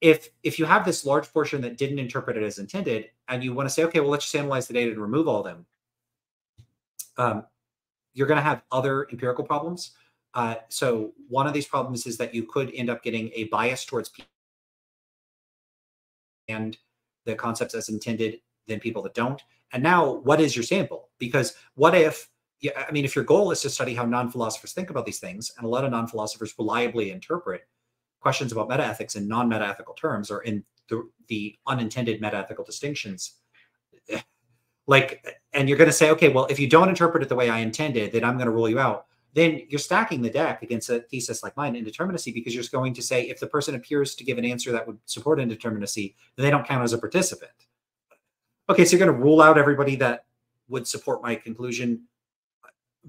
if if you have this large portion that didn't interpret it as intended, and you want to say, okay, well, let's just analyze the data and remove all them, um, you're going to have other empirical problems. Uh, so one of these problems is that you could end up getting a bias towards people and the concepts as intended than people that don't. And now, what is your sample? Because what if I mean, if your goal is to study how non-philosophers think about these things, and a lot of non-philosophers reliably interpret questions about metaethics in non-metaethical terms or in the, the unintended metaethical distinctions, eh, like, and you're going to say, okay, well, if you don't interpret it the way I intended, then I'm going to rule you out. Then you're stacking the deck against a thesis like mine, indeterminacy, because you're going to say if the person appears to give an answer that would support indeterminacy, then they don't count as a participant. Okay, so you're going to rule out everybody that would support my conclusion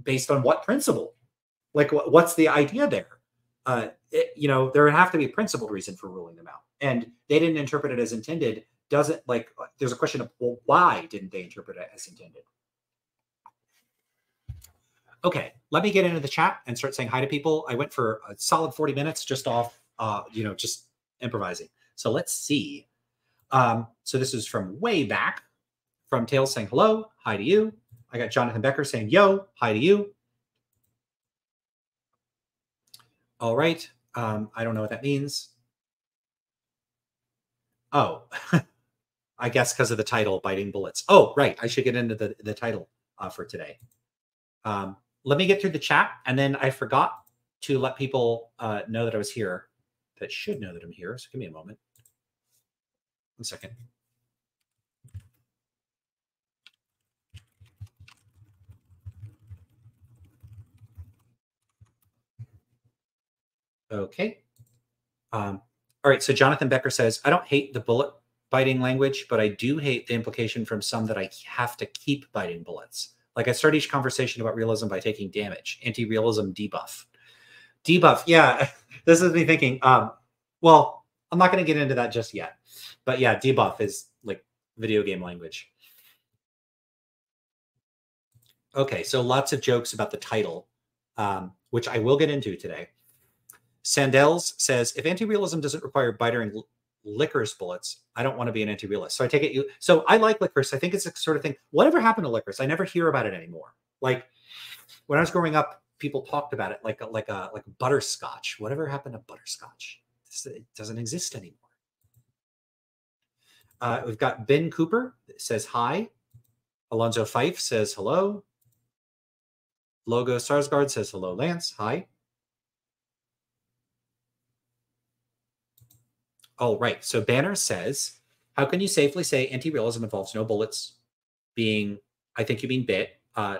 based on what principle? Like, what's the idea there? Uh, it, you know, there would have to be a principled reason for ruling them out, and they didn't interpret it as intended. Doesn't like there's a question of well, why didn't they interpret it as intended? Okay, let me get into the chat and start saying hi to people. I went for a solid 40 minutes just off, uh, you know, just improvising. So let's see. Um, so this is from way back from Tails saying hello, hi to you. I got Jonathan Becker saying, yo, hi to you. All right. Um, I don't know what that means. Oh, I guess because of the title, Biting Bullets. Oh, right. I should get into the, the title uh, for today. Um, let me get through the chat. And then I forgot to let people uh, know that I was here that should know that I'm here. So give me a moment. One second. Okay. Um, all right. So Jonathan Becker says, I don't hate the bullet biting language, but I do hate the implication from some that I have to keep biting bullets. Like I start each conversation about realism by taking damage, anti-realism debuff. Debuff. Yeah. this is me thinking, um, well, I'm not going to get into that just yet. But yeah, debuff is like video game language. Okay, so lots of jokes about the title, um, which I will get into today. Sandels says, if anti-realism doesn't require bitering licorice bullets, I don't want to be an anti-realist. So I take it you. So I like licorice. I think it's a sort of thing. Whatever happened to licorice? I never hear about it anymore. Like when I was growing up, people talked about it like a, like a like butterscotch. Whatever happened to butterscotch? It doesn't exist anymore. Uh, we've got Ben Cooper says hi. Alonzo Fife says hello. Logo Sarsgaard says hello, Lance. Hi. Oh, right. So Banner says how can you safely say anti-realism involves no bullets being, I think you mean bit, uh,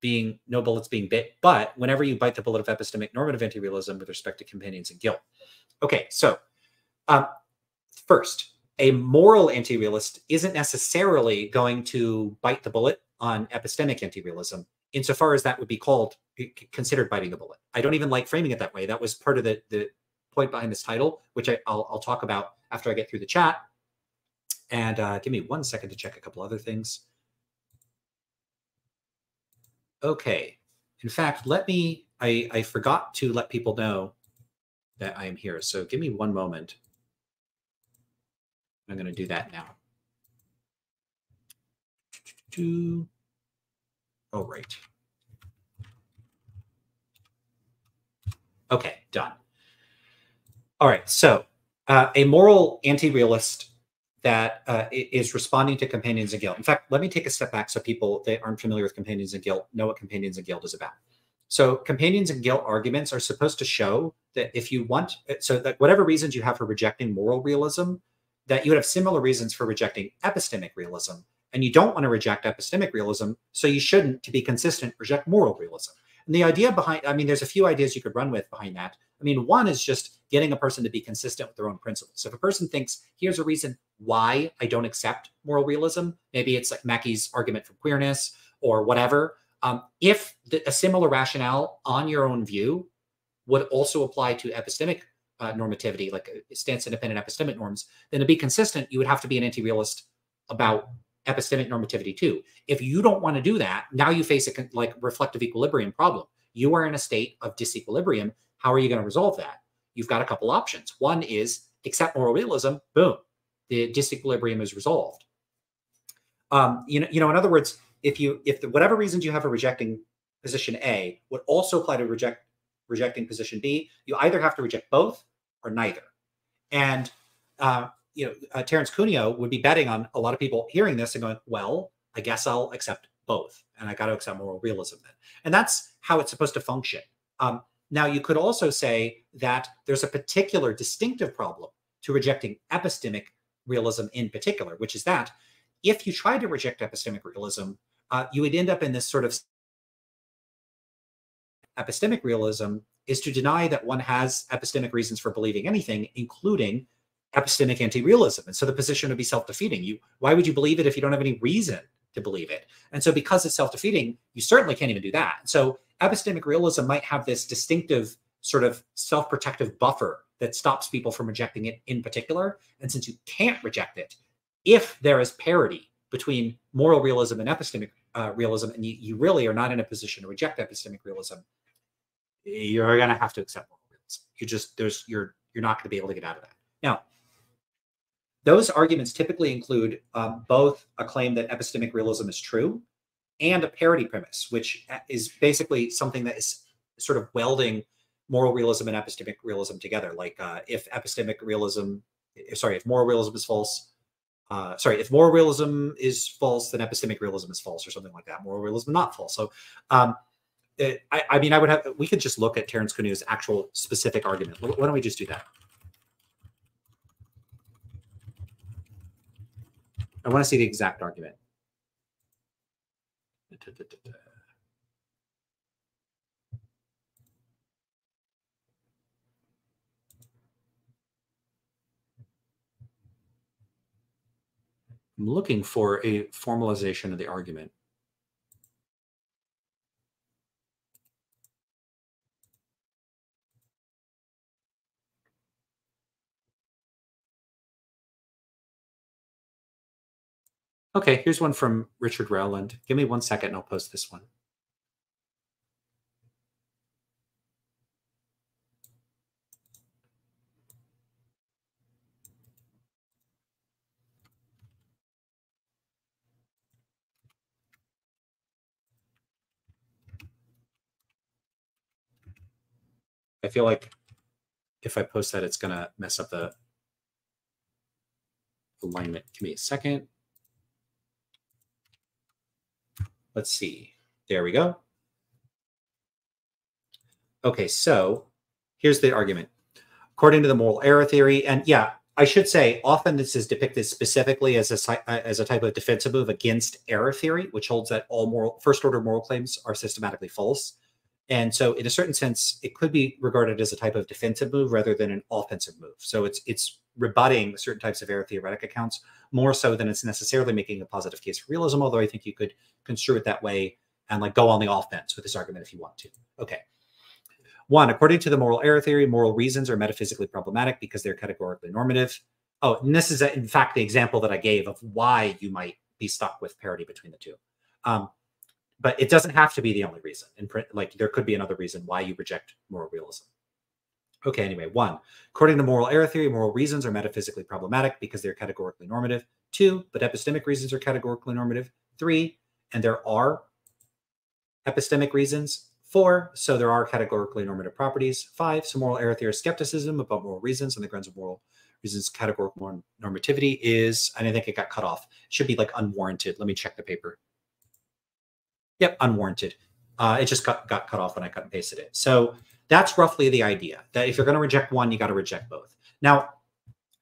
being no bullets being bit, but whenever you bite the bullet of epistemic normative anti-realism with respect to companions in guilt. Okay, so um, first, a moral anti-realist isn't necessarily going to bite the bullet on epistemic anti-realism insofar as that would be called considered biting the bullet. I don't even like framing it that way. That was part of the, the point behind this title, which I, will I'll talk about after I get through the chat. And uh, give me one second to check a couple other things. Okay. In fact, let me, I, I forgot to let people know that I am here. So give me one moment. I'm going to do that now. Oh, right. Okay, done. All right, so uh, a moral anti-realist that uh, is responding to companions in guilt. In fact, let me take a step back so people that aren't familiar with companions in guilt know what companions in guilt is about. So companions in guilt arguments are supposed to show that if you want, so that whatever reasons you have for rejecting moral realism, that you would have similar reasons for rejecting epistemic realism. And you don't want to reject epistemic realism, so you shouldn't, to be consistent, reject moral realism. And the idea behind, I mean, there's a few ideas you could run with behind that. I mean, one is just getting a person to be consistent with their own principles. If a person thinks, here's a reason why I don't accept moral realism, maybe it's like Mackie's argument for queerness or whatever. Um, if the, a similar rationale on your own view would also apply to epistemic uh, normativity, like uh, stance independent epistemic norms, then to be consistent, you would have to be an anti realist about epistemic normativity too. If you don't want to do that, now you face a like reflective equilibrium problem. You are in a state of disequilibrium. How are you going to resolve that? You've got a couple options. One is accept moral realism. Boom, the disequilibrium is resolved. Um, you know, you know. In other words, if you if the, whatever reasons you have for rejecting position A would also apply to reject rejecting position B, you either have to reject both or neither. And uh, you know, uh, Terence Cuneo would be betting on a lot of people hearing this and going, well, I guess I'll accept both. And I got to accept moral realism then. And that's how it's supposed to function. Um, now, you could also say that there's a particular distinctive problem to rejecting epistemic realism in particular, which is that if you try to reject epistemic realism, uh, you would end up in this sort of epistemic realism is to deny that one has epistemic reasons for believing anything, including epistemic anti-realism. And so the position would be self-defeating. You why would you believe it if you don't have any reason to believe it? And so because it's self-defeating, you certainly can't even do that. So epistemic realism might have this distinctive sort of self-protective buffer that stops people from rejecting it in particular. And since you can't reject it, if there is parity between moral realism and epistemic uh, realism, and you, you really are not in a position to reject epistemic realism, you're going to have to accept moral realism. You just there's you're you're not going to be able to get out of that. Now, those arguments typically include um, both a claim that epistemic realism is true and a parity premise, which is basically something that is sort of welding moral realism and epistemic realism together. Like uh, if epistemic realism, sorry, if moral realism is false, uh, sorry, if moral realism is false, then epistemic realism is false, or something like that. Moral realism not false. So, um, it, I, I, mean, I would have we could just look at Terence Cuneo's actual specific argument. Why don't we just do that? I want to see the exact argument. I'm looking for a formalization of the argument. Okay, here's one from Richard Rowland. Give me one second and I'll post this one. I feel like if I post that, it's going to mess up the alignment. Give me a second. Let's see. There we go. Okay, so here's the argument. According to the moral error theory, and yeah, I should say often this is depicted specifically as a uh, as a type of defensive move against error theory, which holds that all moral first order moral claims are systematically false. And so, in a certain sense, it could be regarded as a type of defensive move rather than an offensive move. So it's it's rebutting certain types of error theoretic accounts more so than it's necessarily making a positive case for realism. Although I think you could construe it that way and like go on the offense with this argument if you want to. Okay. One, according to the moral error theory, moral reasons are metaphysically problematic because they're categorically normative. Oh, and this is, in fact, the example that I gave of why you might be stuck with parity between the two. Um, but it doesn't have to be the only reason. In print, like there could be another reason why you reject moral realism. Okay, anyway, one, according to moral error theory, moral reasons are metaphysically problematic because they're categorically normative. Two, but epistemic reasons are categorically normative. Three, and there are epistemic reasons Four, so there are categorically normative properties. Five, so moral error theory skepticism about moral reasons and the grounds of moral reasons categorical normativity is, and I think it got cut off. Should be like unwarranted. Let me check the paper. Yep, unwarranted. Uh, it just got, got cut off when I cut and pasted it. So that's roughly the idea that if you're going to reject one, you got to reject both. Now,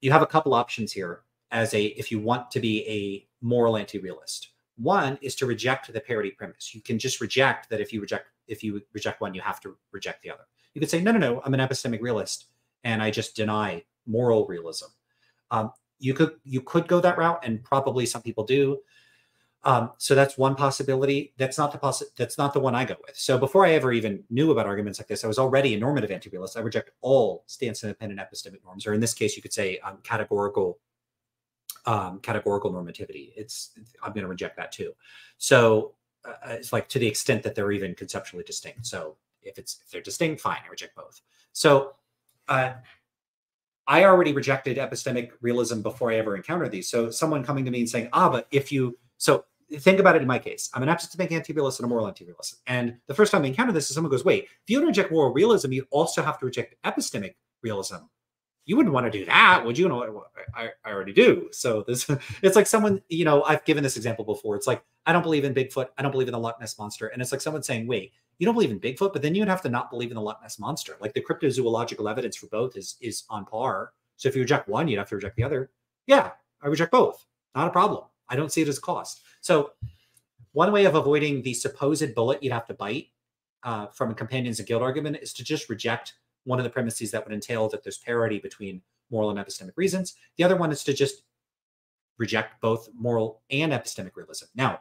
you have a couple options here as a if you want to be a moral anti-realist. One is to reject the parity premise. You can just reject that if you reject if you reject one, you have to reject the other. You could say, no, no, no, I'm an epistemic realist, and I just deny moral realism. Um, you could you could go that route, and probably some people do. Um, so that's one possibility. That's not the possi- That's not the one I go with. So before I ever even knew about arguments like this, I was already a normative anti-realist. I reject all stance-independent epistemic norms, or in this case, you could say um, categorical um, categorical normativity. It's I'm going to reject that too. So uh, it's like to the extent that they're even conceptually distinct. So if it's if they're distinct, fine, I reject both. So uh, I already rejected epistemic realism before I ever encountered these. So someone coming to me and saying, ah, but if you so think about it in my case, I'm an epistemic anti-realist and a moral anti-realist. And the first time I encounter this is someone goes, wait, if you reject moral realism, you also have to reject epistemic realism you wouldn't want to do that, would you? know, I, I already do. So this, it's like someone, you know, I've given this example before. It's like, I don't believe in Bigfoot. I don't believe in the Loch Ness monster. And it's like someone saying, wait, you don't believe in Bigfoot, but then you'd have to not believe in the Loch Ness monster. Like the cryptozoological evidence for both is, is on par. So if you reject one, you'd have to reject the other. Yeah, I reject both. Not a problem. I don't see it as a cost. So one way of avoiding the supposed bullet you'd have to bite uh, from a companions in guilt argument is to just reject one of the premises that would entail that there's parity between moral and epistemic reasons. The other one is to just reject both moral and epistemic realism. Now,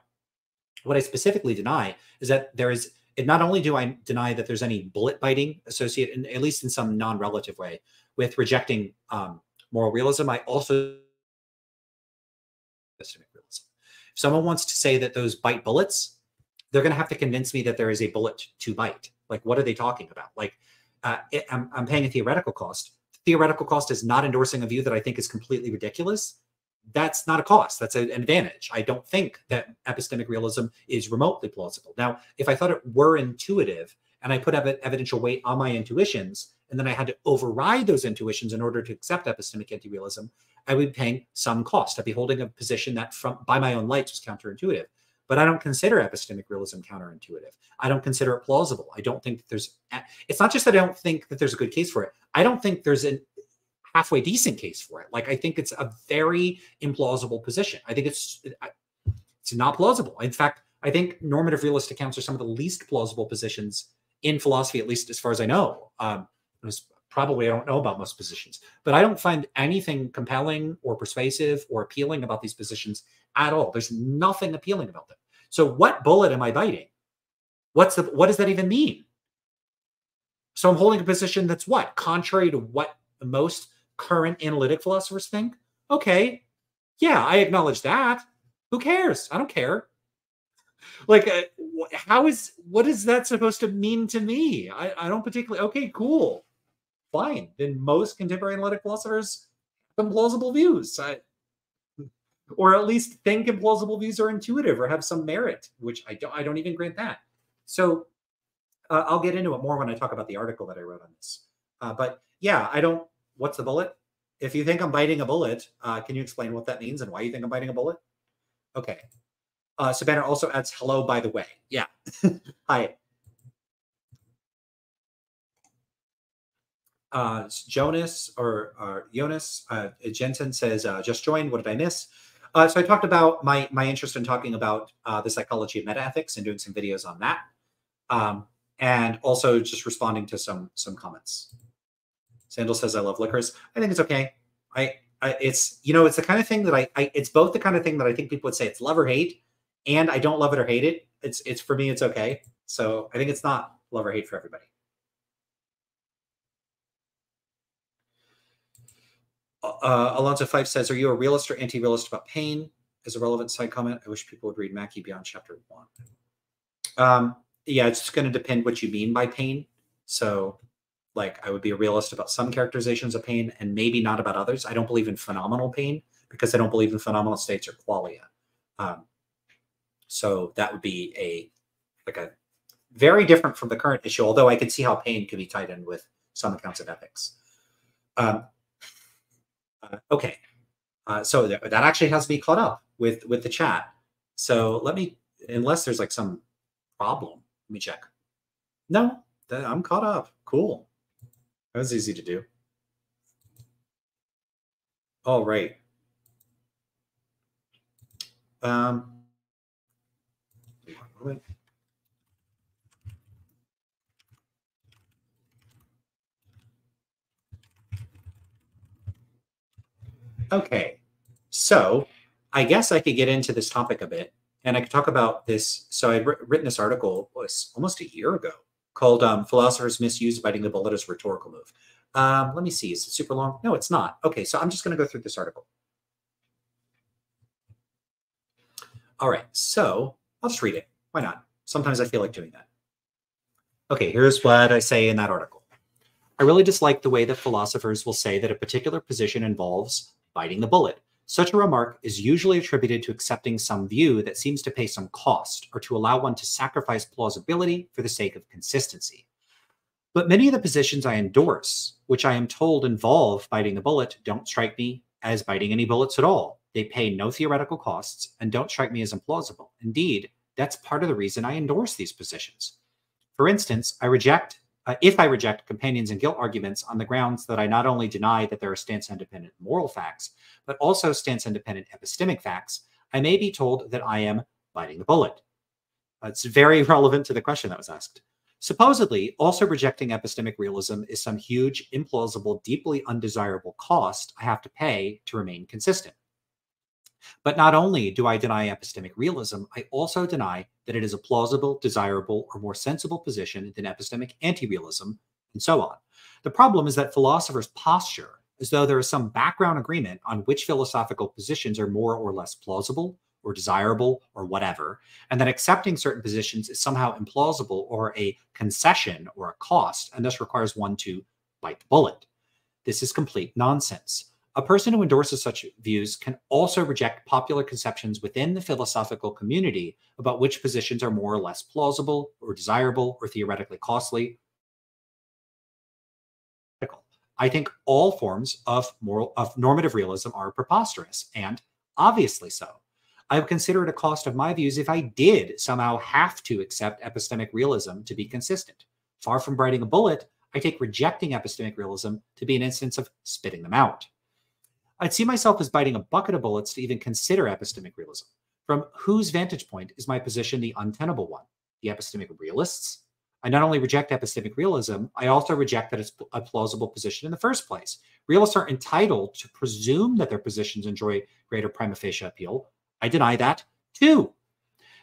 what I specifically deny is that there is it not only do I deny that there's any bullet biting associated, at least in some non-relative way, with rejecting um, moral realism, I also. Someone wants to say that those bite bullets, they're going to have to convince me that there is a bullet to bite. Like, what are they talking about? Like, uh, it, I'm, I'm paying a theoretical cost. Theoretical cost is not endorsing a view that I think is completely ridiculous. That's not a cost. That's an advantage. I don't think that epistemic realism is remotely plausible. Now, if I thought it were intuitive and I put ev evidential weight on my intuitions, and then I had to override those intuitions in order to accept epistemic anti-realism, I would be paying some cost. I'd be holding a position that, from by my own lights, was counterintuitive but I don't consider epistemic realism counterintuitive. I don't consider it plausible. I don't think that there's, it's not just that I don't think that there's a good case for it. I don't think there's a halfway decent case for it. Like, I think it's a very implausible position. I think it's, it's not plausible. In fact, I think normative realist accounts are some of the least plausible positions in philosophy, at least as far as I know. Um, probably I don't know about most positions, but I don't find anything compelling or persuasive or appealing about these positions at all. There's nothing appealing about them. So what bullet am I biting? What's the what does that even mean? So I'm holding a position that's what? Contrary to what most current analytic philosophers think? Okay. Yeah, I acknowledge that. Who cares? I don't care. Like, uh, how is what is that supposed to mean to me? I, I don't particularly. Okay, cool, fine. Then most contemporary analytic philosophers have implausible views. I, or at least think implausible views are intuitive or have some merit, which I don't. I don't even grant that. So uh, I'll get into it more when I talk about the article that I wrote on this. Uh, but yeah, I don't. What's the bullet? If you think I'm biting a bullet, uh, can you explain what that means and why you think I'm biting a bullet? Okay. Uh, Savannah also adds hello, by the way. Yeah. Hi. Uh, Jonas or, or Jonas uh, Jensen says, uh, just joined. What did I miss? Uh, so I talked about my my interest in talking about uh, the psychology of metaethics and doing some videos on that, um, and also just responding to some some comments. Sandal says, "I love liquors. I think it's okay. I, I it's you know it's the kind of thing that I, I it's both the kind of thing that I think people would say it's love or hate, and I don't love it or hate it. It's it's for me it's okay. So I think it's not love or hate for everybody." Uh, Alonso Fife says, "Are you a realist or anti-realist about pain?" As a relevant side comment, I wish people would read Mackie beyond chapter one. Um, yeah, it's just going to depend what you mean by pain. So, like, I would be a realist about some characterizations of pain, and maybe not about others. I don't believe in phenomenal pain because I don't believe in phenomenal states or qualia. Um, so that would be a like a very different from the current issue. Although I can see how pain could be tied in with some accounts of ethics. Um, uh, okay, uh, so th- that actually has to be caught up with with the chat. So let me, unless there's like some problem, let me check. No, I'm caught up. Cool. That was easy to do. All right. Um, Okay, so I guess I could get into this topic a bit, and I could talk about this. So I'd written this article was almost a year ago called um, "Philosophers Misuse Biting the Bullet as Rhetorical Move." Um, let me see. Is it super long? No, it's not. Okay, so I'm just going to go through this article. All right, so I'll just read it. Why not? Sometimes I feel like doing that. Okay, here's what I say in that article. I really dislike the way that philosophers will say that a particular position involves biting the bullet. Such a remark is usually attributed to accepting some view that seems to pay some cost or to allow one to sacrifice plausibility for the sake of consistency. But many of the positions I endorse, which I am told involve biting the bullet, don't strike me as biting any bullets at all. They pay no theoretical costs and don't strike me as implausible. Indeed, that's part of the reason I endorse these positions. For instance, I reject uh, if I reject companions in guilt arguments on the grounds that I not only deny that there are stance independent moral facts, but also stance independent epistemic facts, I may be told that I am biting the bullet. It's very relevant to the question that was asked. Supposedly, also rejecting epistemic realism is some huge, implausible, deeply undesirable cost I have to pay to remain consistent. But not only do I deny epistemic realism, I also deny that it is a plausible, desirable, or more sensible position than epistemic anti realism, and so on. The problem is that philosophers posture as though there is some background agreement on which philosophical positions are more or less plausible or desirable or whatever, and that accepting certain positions is somehow implausible or a concession or a cost, and thus requires one to bite the bullet. This is complete nonsense. A person who endorses such views can also reject popular conceptions within the philosophical community about which positions are more or less plausible or desirable or theoretically costly. I think all forms of moral of normative realism are preposterous and obviously so. I would consider it a cost of my views if I did somehow have to accept epistemic realism to be consistent. Far from biting a bullet, I take rejecting epistemic realism to be an instance of spitting them out. I'd see myself as biting a bucket of bullets to even consider epistemic realism. From whose vantage point is my position the untenable one? The epistemic realists? I not only reject epistemic realism, I also reject that it's a plausible position in the first place. Realists are entitled to presume that their positions enjoy greater prima facie appeal. I deny that too.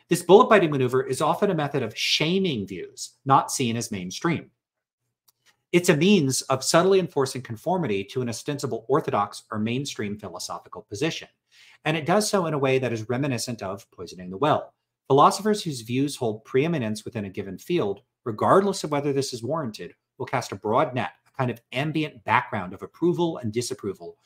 This bullet biting maneuver is often a method of shaming views, not seen as mainstream. It's a means of subtly enforcing conformity to an ostensible orthodox or mainstream philosophical position. And it does so in a way that is reminiscent of poisoning the well. Philosophers whose views hold preeminence within a given field, regardless of whether this is warranted, will cast a broad net, a kind of ambient background of approval and disapproval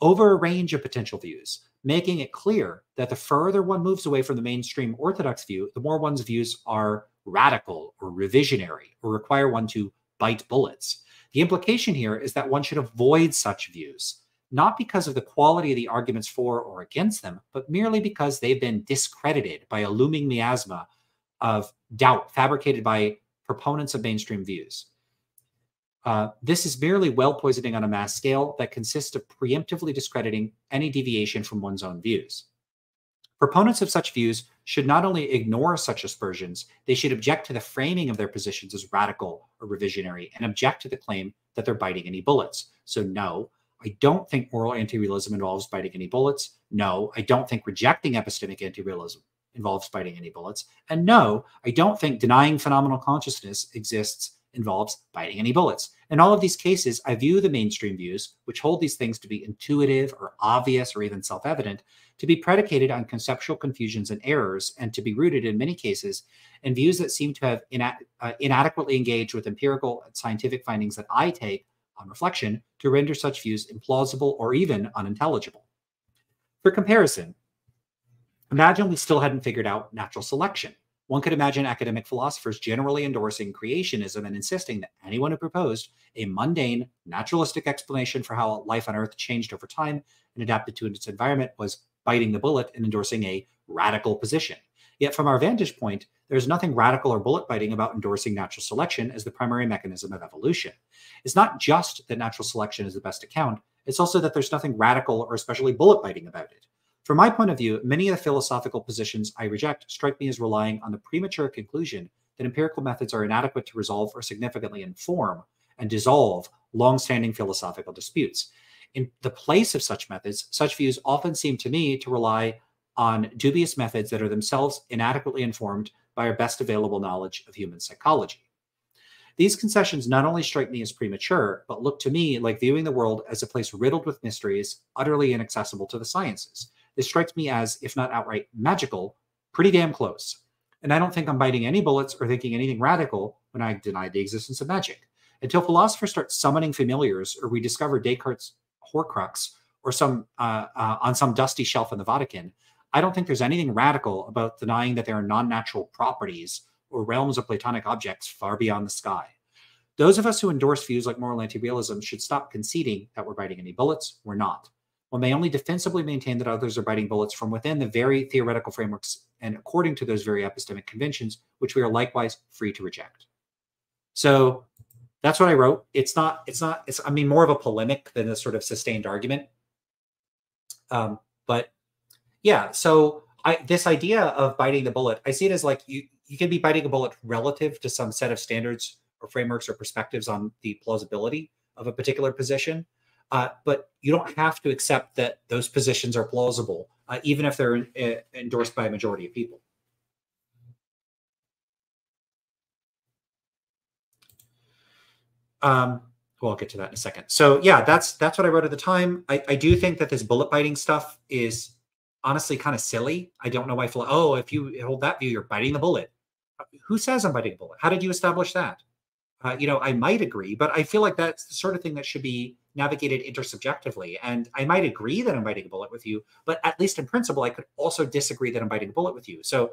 over a range of potential views, making it clear that the further one moves away from the mainstream orthodox view, the more one's views are radical or revisionary or require one to bite bullets. The implication here is that one should avoid such views, not because of the quality of the arguments for or against them, but merely because they've been discredited by a looming miasma of doubt fabricated by proponents of mainstream views. Uh, this is merely well poisoning on a mass scale that consists of preemptively discrediting any deviation from one's own views. Proponents of such views should not only ignore such aspersions, they should object to the framing of their positions as radical or revisionary and object to the claim that they're biting any bullets. So, no, I don't think moral anti realism involves biting any bullets. No, I don't think rejecting epistemic anti realism involves biting any bullets. And no, I don't think denying phenomenal consciousness exists involves biting any bullets. In all of these cases, I view the mainstream views, which hold these things to be intuitive or obvious or even self evident, to be predicated on conceptual confusions and errors, and to be rooted in many cases in views that seem to have ina- uh, inadequately engaged with empirical scientific findings that I take on reflection to render such views implausible or even unintelligible. For comparison, imagine we still hadn't figured out natural selection. One could imagine academic philosophers generally endorsing creationism and insisting that anyone who proposed a mundane, naturalistic explanation for how life on Earth changed over time and adapted to its environment was biting the bullet and endorsing a radical position. Yet, from our vantage point, there's nothing radical or bullet biting about endorsing natural selection as the primary mechanism of evolution. It's not just that natural selection is the best account, it's also that there's nothing radical or especially bullet biting about it. From my point of view, many of the philosophical positions I reject strike me as relying on the premature conclusion that empirical methods are inadequate to resolve or significantly inform and dissolve long-standing philosophical disputes. In the place of such methods, such views often seem to me to rely on dubious methods that are themselves inadequately informed by our best available knowledge of human psychology. These concessions not only strike me as premature, but look to me like viewing the world as a place riddled with mysteries, utterly inaccessible to the sciences. This strikes me as, if not outright magical, pretty damn close. And I don't think I'm biting any bullets or thinking anything radical when I deny the existence of magic. Until philosophers start summoning familiars or rediscover Descartes' Horcrux or some uh, uh, on some dusty shelf in the Vatican, I don't think there's anything radical about denying that there are non-natural properties or realms of Platonic objects far beyond the sky. Those of us who endorse views like moral anti-realism should stop conceding that we're biting any bullets. We're not. One may only defensively maintain that others are biting bullets from within the very theoretical frameworks and according to those very epistemic conventions, which we are likewise free to reject. So that's what I wrote. It's not, it's not, it's, I mean, more of a polemic than a sort of sustained argument. Um, but yeah, so I, this idea of biting the bullet, I see it as like you, you can be biting a bullet relative to some set of standards or frameworks or perspectives on the plausibility of a particular position. Uh, but you don't have to accept that those positions are plausible, uh, even if they're uh, endorsed by a majority of people. Um, well, I'll get to that in a second. So yeah, that's that's what I wrote at the time. I, I do think that this bullet biting stuff is honestly kind of silly. I don't know why. Oh, if you hold that view, you're biting the bullet. Who says I'm biting a bullet? How did you establish that? Uh, you know, I might agree, but I feel like that's the sort of thing that should be navigated intersubjectively. And I might agree that I'm biting a bullet with you, but at least in principle, I could also disagree that I'm biting a bullet with you. So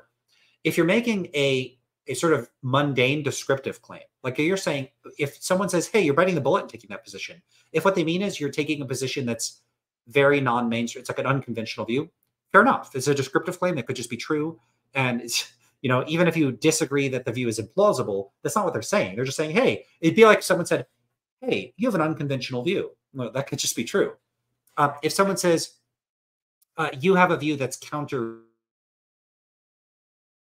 if you're making a a sort of mundane descriptive claim, like you're saying, if someone says, "Hey, you're biting the bullet," and taking that position, if what they mean is you're taking a position that's very non-mainstream, it's like an unconventional view. Fair enough. It's a descriptive claim that could just be true, and it's you know, even if you disagree that the view is implausible, that's not what they're saying. They're just saying, hey, it'd be like someone said, hey, you have an unconventional view. Well, that could just be true. Uh, if someone says, uh, you have a view that's counter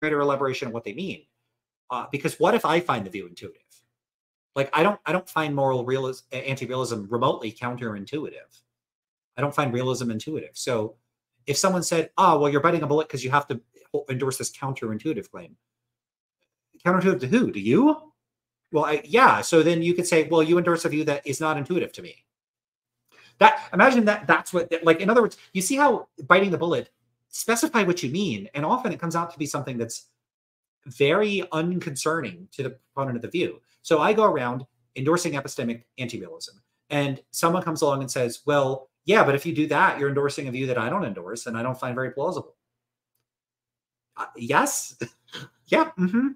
greater elaboration of what they mean. Uh, because what if I find the view intuitive? Like I don't I don't find moral realism anti-realism remotely counterintuitive. I don't find realism intuitive. So if someone said, "Oh, well, you're biting a bullet because you have to endorse this counterintuitive claim," counterintuitive to who? To you? Well, I, yeah. So then you could say, "Well, you endorse a view that is not intuitive to me." That imagine that that's what like in other words, you see how biting the bullet specify what you mean, and often it comes out to be something that's very unconcerning to the proponent of the view. So I go around endorsing epistemic anti-realism, and someone comes along and says, "Well, yeah, but if you do that, you're endorsing a view that I don't endorse and I don't find very plausible. Uh, yes. yeah. Mm-hmm.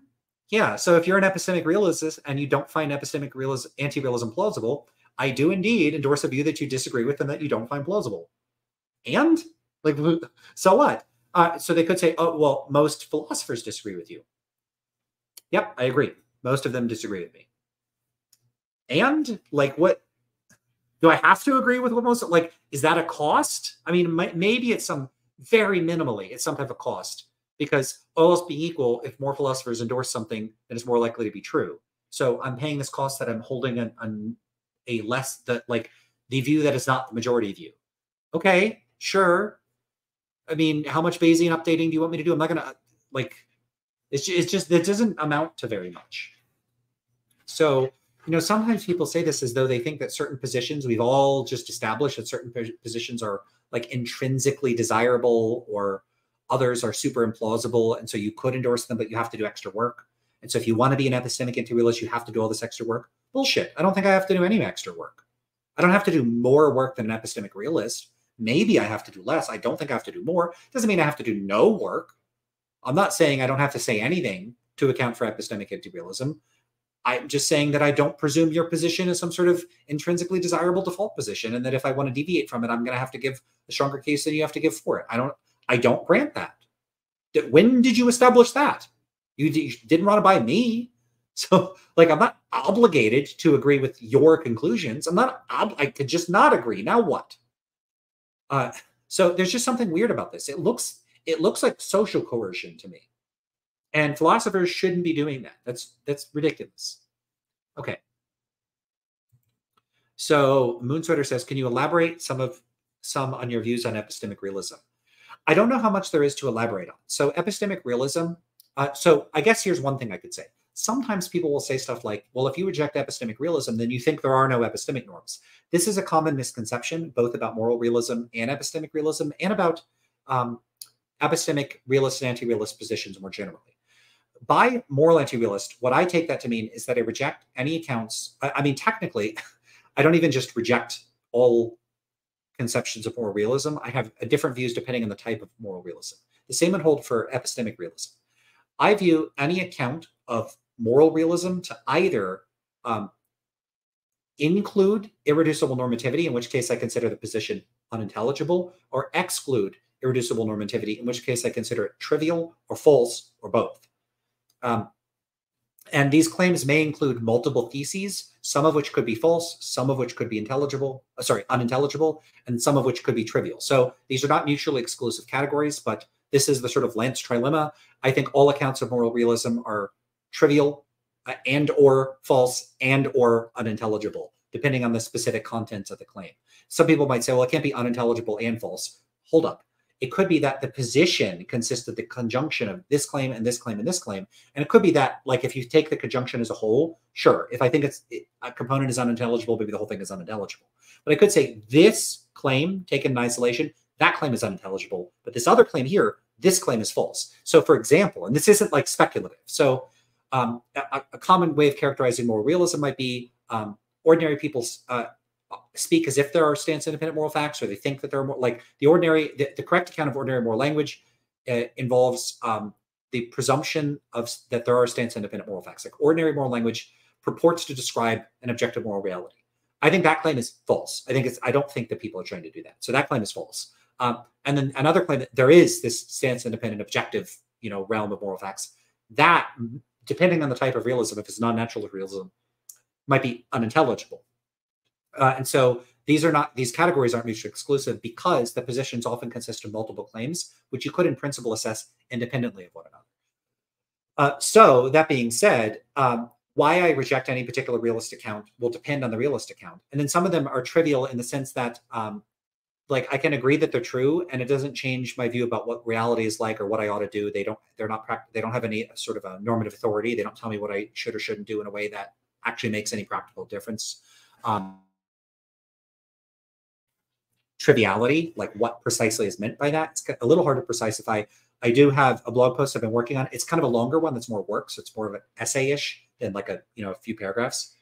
Yeah. So if you're an epistemic realist and you don't find epistemic realism, anti-realism plausible, I do indeed endorse a view that you disagree with and that you don't find plausible. And like, so what? Uh, so they could say, oh, well, most philosophers disagree with you. Yep, I agree. Most of them disagree with me. and like what do I have to agree with what most like is that a cost? I mean, maybe it's some very minimally, it's some type of cost because all else being equal, if more philosophers endorse something, then it's more likely to be true. So I'm paying this cost that I'm holding an, an a less that like the view that is not the majority view. Okay, sure. I mean, how much Bayesian updating do you want me to do? I'm not gonna like. It's just, it's just it doesn't amount to very much. So you know, sometimes people say this as though they think that certain positions we've all just established that certain positions are like intrinsically desirable or others are super implausible, and so you could endorse them, but you have to do extra work. And so if you want to be an epistemic anti-realist, you have to do all this extra work. Bullshit. I don't think I have to do any extra work. I don't have to do more work than an epistemic realist. Maybe I have to do less. I don't think I have to do more. Doesn't mean I have to do no work. I'm not saying I don't have to say anything to account for epistemic anti-realism. I'm just saying that I don't presume your position is some sort of intrinsically desirable default position, and that if I want to deviate from it, I'm going to have to give a stronger case than you have to give for it. I don't. I don't grant that. When did you establish that? You, you didn't run it by me. So, like, I'm not obligated to agree with your conclusions. I'm not, I could just not agree. Now what? Uh, so there's just something weird about this. It looks, it looks like social coercion to me. And philosophers shouldn't be doing that. That's, that's ridiculous. Okay. So Moonsweater says, can you elaborate some of some on your views on epistemic realism? I don't know how much there is to elaborate on. So epistemic realism uh, so I guess here's one thing I could say. Sometimes people will say stuff like, well, if you reject epistemic realism, then you think there are no epistemic norms. This is a common misconception, both about moral realism and epistemic realism, and about um, epistemic realist and anti realist positions more generally. By moral anti realist, what I take that to mean is that I reject any accounts. I, I mean, technically, I don't even just reject all conceptions of moral realism. I have different views depending on the type of moral realism. The same would hold for epistemic realism. I view any account of moral realism to either um, include irreducible normativity, in which case I consider the position unintelligible, or exclude irreducible normativity, in which case I consider it trivial or false or both. Um, and these claims may include multiple theses, some of which could be false, some of which could be intelligible, uh, sorry, unintelligible, and some of which could be trivial. So these are not mutually exclusive categories, but this is the sort of Lance trilemma. I think all accounts of moral realism are trivial uh, and or false and or unintelligible, depending on the specific contents of the claim. Some people might say, well, it can't be unintelligible and false. Hold up. It could be that the position consists of the conjunction of this claim and this claim and this claim. And it could be that, like, if you take the conjunction as a whole, sure. If I think it's a component is unintelligible, maybe the whole thing is unintelligible. But I could say this claim taken in isolation that claim is unintelligible. But this other claim here, this claim is false. So, for example, and this isn't like speculative. So, um, a, a, common way of characterizing moral realism might be um, ordinary people's uh, speak as if there are stance independent moral facts, or they think that there are more like the ordinary, the, the correct account of ordinary moral language uh, involves um, the presumption of that there are stance independent moral facts. Like ordinary moral language purports to describe an objective moral reality. I think that claim is false. I think it's. I don't think that people are trying to do that. So that claim is false. Um, and then another claim that there is this stance independent objective, you know, realm of moral facts. That, depending on the type of realism, if it's non-natural realism, might be unintelligible. Uh, and so these are not these categories aren't mutually exclusive because the positions often consist of multiple claims, which you could in principle assess independently of one another. Uh, so that being said, um, why I reject any particular realist account will depend on the realist account. And then some of them are trivial in the sense that um, like I can agree that they're true, and it doesn't change my view about what reality is like or what I ought to do. They don't. They're not. They don't have any sort of a normative authority. They don't tell me what I should or shouldn't do in a way that actually makes any practical difference. Um, triviality, like what precisely is meant by that, it's a little hard to precisify. I do have a blog post I've been working on. It's kind of a longer one that's more work, so it's more of an essay-ish than like a you know a few paragraphs,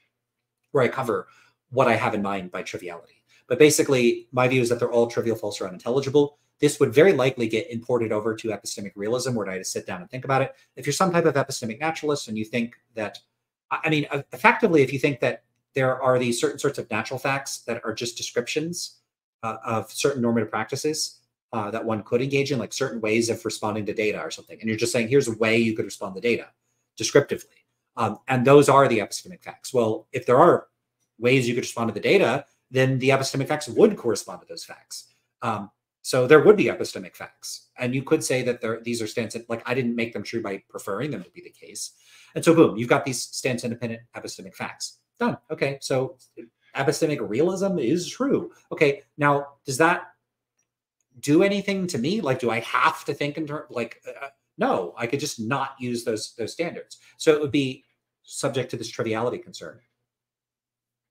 where I cover what I have in mind by triviality. But basically, my view is that they're all trivial, false, or unintelligible. This would very likely get imported over to epistemic realism, where I had to sit down and think about it. If you're some type of epistemic naturalist and you think that, I mean, effectively, if you think that there are these certain sorts of natural facts that are just descriptions uh, of certain normative practices uh, that one could engage in, like certain ways of responding to data or something, and you're just saying, here's a way you could respond to data descriptively. Um, and those are the epistemic facts. Well, if there are ways you could respond to the data, then the epistemic facts would correspond to those facts. Um, so there would be epistemic facts, and you could say that there, these are stance like I didn't make them true by preferring them to be the case. And so boom, you've got these stance independent epistemic facts. Done. Okay, so epistemic realism is true. Okay, now does that do anything to me? Like, do I have to think in terms like? Uh, no, I could just not use those those standards. So it would be subject to this triviality concern.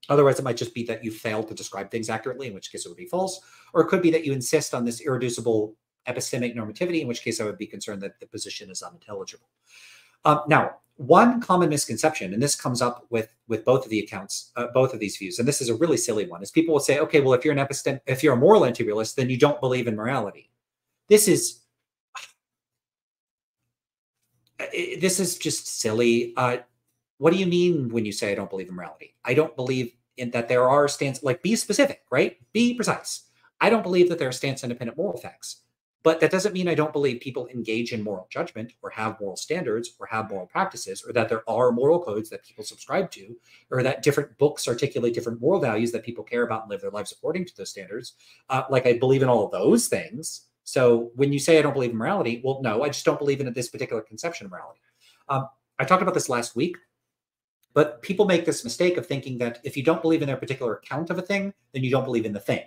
Otherwise, it might just be that you failed to describe things accurately, in which case it would be false. Or it could be that you insist on this irreducible epistemic normativity, in which case I would be concerned that the position is unintelligible. Um, now, one common misconception, and this comes up with with both of the accounts, uh, both of these views, and this is a really silly one, is people will say, okay, well, if you're an epistem, if you're a moral anti-realist, then you don't believe in morality. This is this is just silly. Uh, what do you mean when you say I don't believe in morality? I don't believe in that there are stance like be specific, right? Be precise. I don't believe that there are stance independent moral facts. But that doesn't mean I don't believe people engage in moral judgment or have moral standards or have moral practices or that there are moral codes that people subscribe to or that different books articulate different moral values that people care about and live their lives according to those standards. Uh, like I believe in all of those things. So when you say I don't believe in morality, well, no, I just don't believe in this particular conception of morality. Um, I talked about this last week, but people make this mistake of thinking that if you don't believe in their particular account of a thing, then you don't believe in the thing.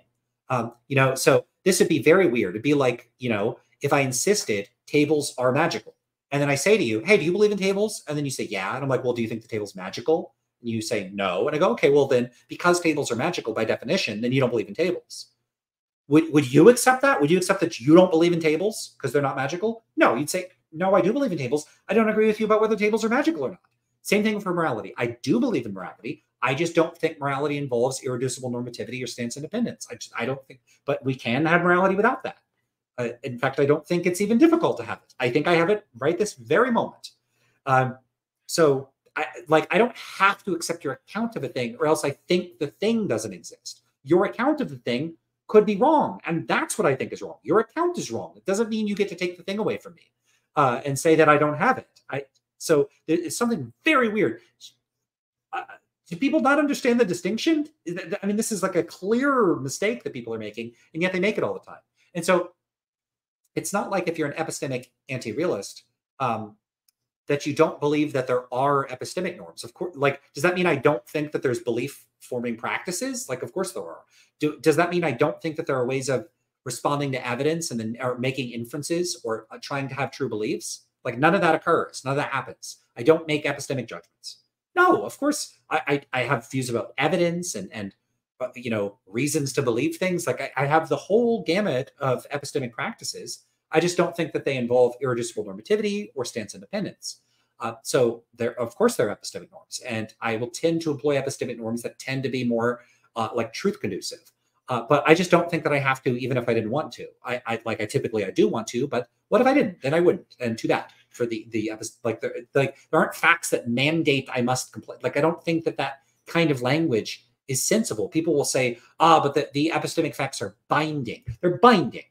Um, you know, so this would be very weird. It'd be like, you know, if I insisted tables are magical, and then I say to you, "Hey, do you believe in tables?" And then you say, "Yeah," and I'm like, "Well, do you think the table's magical?" And you say, "No," and I go, "Okay, well then, because tables are magical by definition, then you don't believe in tables." Would would you accept that? Would you accept that you don't believe in tables because they're not magical? No, you'd say, "No, I do believe in tables. I don't agree with you about whether tables are magical or not." Same thing for morality. I do believe in morality. I just don't think morality involves irreducible normativity or stance independence. I just I don't think, but we can have morality without that. Uh, in fact, I don't think it's even difficult to have it. I think I have it right this very moment. Um, so, I, like, I don't have to accept your account of a thing, or else I think the thing doesn't exist. Your account of the thing could be wrong, and that's what I think is wrong. Your account is wrong. It doesn't mean you get to take the thing away from me uh, and say that I don't have it. I so it's something very weird. Uh, do people not understand the distinction? I mean, this is like a clear mistake that people are making, and yet they make it all the time. And so it's not like if you're an epistemic anti-realist um, that you don't believe that there are epistemic norms. Of course, like does that mean I don't think that there's belief forming practices? Like, of course there are. Do, does that mean I don't think that there are ways of responding to evidence and then or making inferences or uh, trying to have true beliefs? Like none of that occurs. None of that happens. I don't make epistemic judgments. No, of course I, I, I have views about evidence and and uh, you know reasons to believe things. Like I, I have the whole gamut of epistemic practices. I just don't think that they involve irreducible normativity or stance independence. Uh, so there, of course, there are epistemic norms, and I will tend to employ epistemic norms that tend to be more uh, like truth conducive. Uh, but I just don't think that I have to, even if I didn't want to. I, I like I typically I do want to, but what if I didn't? Then I wouldn't, and too bad for the the like there like there aren't facts that mandate I must comply. Like I don't think that that kind of language is sensible. People will say, ah, but the, the epistemic facts are binding. They're binding,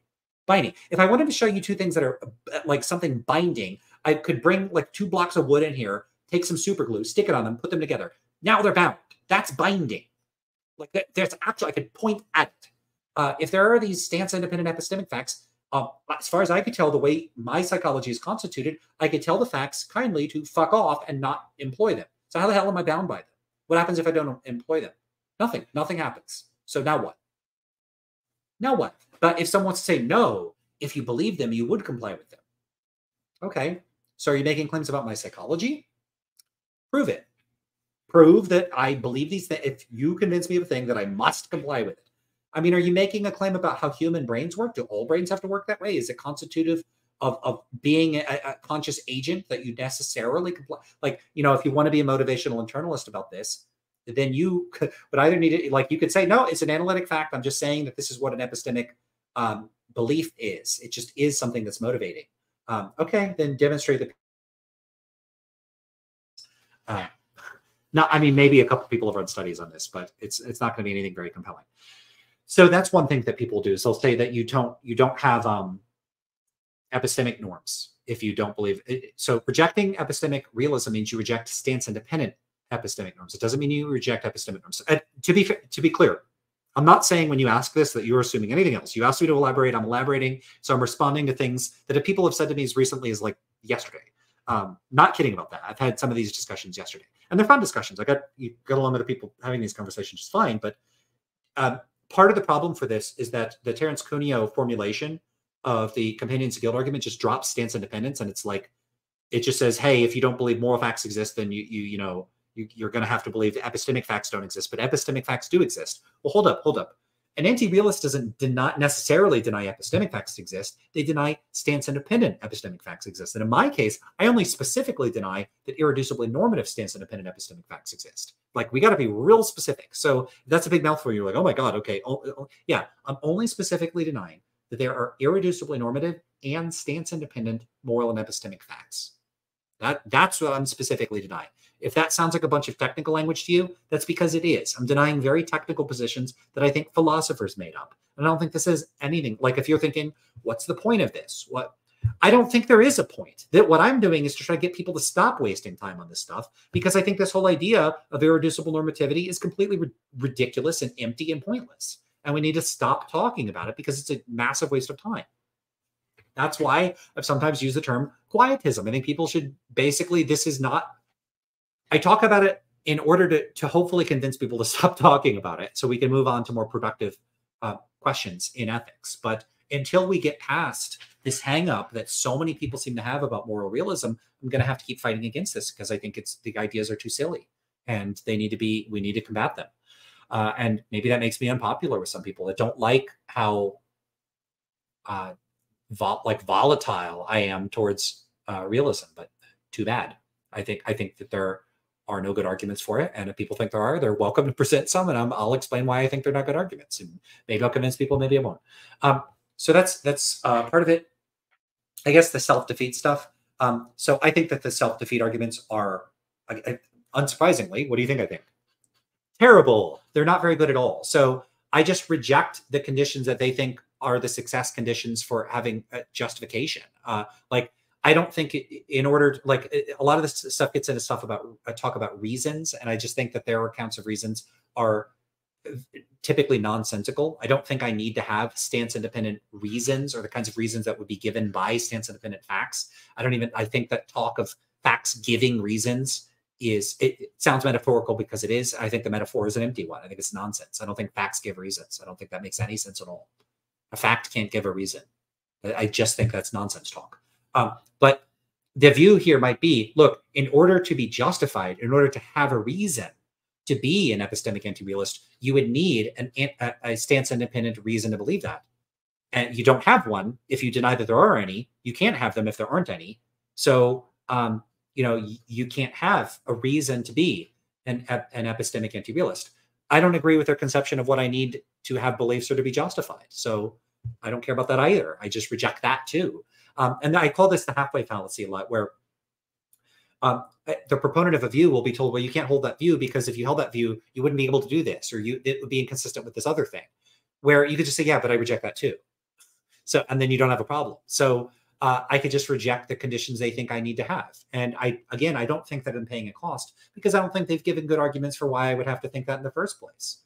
binding. If I wanted to show you two things that are uh, like something binding, I could bring like two blocks of wood in here, take some super glue, stick it on them, put them together. Now they're bound. That's binding. Like there's actually, I could point at it. Uh, if there are these stance independent epistemic facts, um, as far as I could tell, the way my psychology is constituted, I could tell the facts kindly to fuck off and not employ them. So how the hell am I bound by them? What happens if I don't employ them? Nothing. Nothing happens. So now what? Now what? But if someone wants to say no, if you believe them, you would comply with them. Okay. So are you making claims about my psychology? Prove it. Prove that I believe these things. If you convince me of a thing, that I must comply with it. I mean, are you making a claim about how human brains work? Do all brains have to work that way? Is it constitutive of, of being a, a conscious agent that you necessarily? Like, you know, if you want to be a motivational internalist about this, then you could, would either need it, like, you could say, no, it's an analytic fact. I'm just saying that this is what an epistemic um, belief is. It just is something that's motivating. Um, okay, then demonstrate the. Uh, not, I mean, maybe a couple people have run studies on this, but it's it's not going to be anything very compelling. So that's one thing that people do. So they'll say that you don't you don't have um, epistemic norms if you don't believe. It. So rejecting epistemic realism means you reject stance independent epistemic norms. It doesn't mean you reject epistemic norms. And to be to be clear, I'm not saying when you ask this that you're assuming anything else. You asked me to elaborate. I'm elaborating. So I'm responding to things that people have said to me as recently as like yesterday. Um, not kidding about that. I've had some of these discussions yesterday, and they're fun discussions. I got you got along with the people having these conversations just fine. But um, part of the problem for this is that the Terence Cuneo formulation of the companions to guilt argument just drops stance independence, and it's like it just says, "Hey, if you don't believe moral facts exist, then you you you know you, are going to have to believe epistemic facts don't exist, but epistemic facts do exist." Well, hold up, hold up. An anti-realist doesn't not necessarily deny epistemic facts exist. They deny stance-independent epistemic facts exist. And in my case, I only specifically deny that irreducibly normative stance-independent epistemic facts exist. Like we got to be real specific. So that's a big mouthful. You're like, oh my god, okay, oh, oh, oh, yeah. I'm only specifically denying that there are irreducibly normative and stance-independent moral and epistemic facts. That that's what I'm specifically denying. If that sounds like a bunch of technical language to you, that's because it is. I'm denying very technical positions that I think philosophers made up. And I don't think this is anything like if you're thinking, what's the point of this? What I don't think there is a point. That what I'm doing is to try to get people to stop wasting time on this stuff because I think this whole idea of irreducible normativity is completely ri- ridiculous and empty and pointless. And we need to stop talking about it because it's a massive waste of time. That's why I've sometimes used the term quietism. I think people should basically, this is not I talk about it in order to, to hopefully convince people to stop talking about it so we can move on to more productive uh, questions in ethics. But until we get past this hang up that so many people seem to have about moral realism, I'm going to have to keep fighting against this because I think it's the ideas are too silly and they need to be, we need to combat them. Uh, and maybe that makes me unpopular with some people that don't like how uh, vol- like volatile I am towards uh, realism, but too bad. I think I think that there are no good arguments for it. And if people think there are, they're welcome to present some, and i will explain why I think they're not good arguments. And maybe I'll convince people, maybe I won't. Um, so that's that's uh, part of it. I guess the self defeat stuff. Um, so I think that the self defeat arguments are, I, I, unsurprisingly, what do you think? I think terrible. They're not very good at all. So I just reject the conditions that they think are the success conditions for having justification. Uh, like I don't think in order to, like a lot of this stuff gets into stuff about uh, talk about reasons, and I just think that their accounts of reasons are typically nonsensical. I don't think I need to have stance independent reasons or the kinds of reasons that would be given by stance independent facts. I don't even I think that talk of facts giving reasons is it, it, sounds metaphorical because it is. I think the metaphor is an empty one. I think it's nonsense. I don't think facts give reasons. I don't think that makes any sense at all. A fact can't give a reason. I just think that's nonsense talk. Um, but the view here might be look, in order to be justified, in order to have a reason to be an epistemic anti realist, you would need an, a, a stance independent reason to believe that. And you don't have one if you deny that there are any. You can't have them if there aren't any. So, um, you know, you can't have a reason to be an, an epistemic anti realist. I don't agree with their conception of what I need to have beliefs or to be justified. So I don't care about that either. I just reject that too. Um, and I call this the halfway fallacy a lot, where um, the proponent of a view will be told, well, you can't hold that view because if you held that view, you wouldn't be able to do this, or you it would be inconsistent with this other thing. Where you could just say, yeah, but I reject that too. So, and then you don't have a problem. So uh, I could just reject the conditions they think I need to have. And I, again, I don't think that I'm paying a cost because I don't think they've given good arguments for why I would have to think that in the first place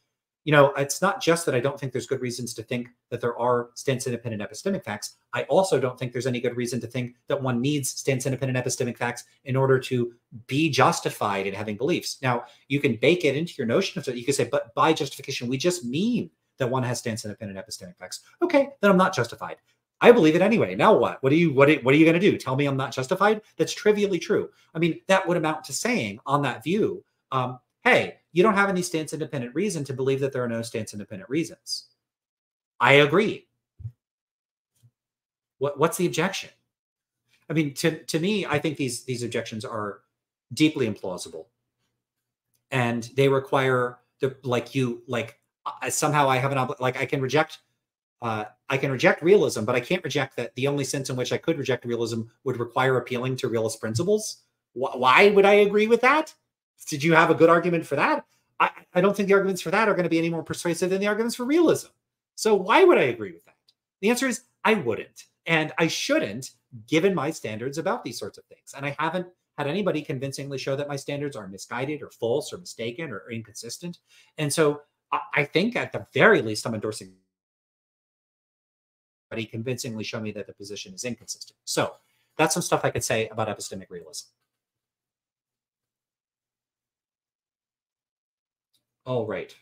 you know, it's not just that I don't think there's good reasons to think that there are stance independent epistemic facts. I also don't think there's any good reason to think that one needs stance independent epistemic facts in order to be justified in having beliefs. Now, you can bake it into your notion of it. You can say, but by justification, we just mean that one has stance independent epistemic facts. Okay, then I'm not justified. I believe it anyway. Now what? What are you what are, what are you going to do? Tell me I'm not justified? That's trivially true. I mean, that would amount to saying on that view, um, hey, you don't have any stance independent reason to believe that there are no stance independent reasons. I agree. What, what's the objection? I mean, to, to me, I think these, these objections are deeply implausible. And they require the like you like somehow I have an like I can reject uh, I can reject realism, but I can't reject that the only sense in which I could reject realism would require appealing to realist principles. Wh- why would I agree with that? Did you have a good argument for that? I, I don't think the arguments for that are going to be any more persuasive than the arguments for realism. So why would I agree with that? The answer is I wouldn't. And I shouldn't, given my standards about these sorts of things. And I haven't had anybody convincingly show that my standards are misguided or false or mistaken or, inconsistent. And so I, think at the very least, I'm endorsing but he convincingly show me that the position is inconsistent. So that's some stuff I could say about epistemic realism. All right.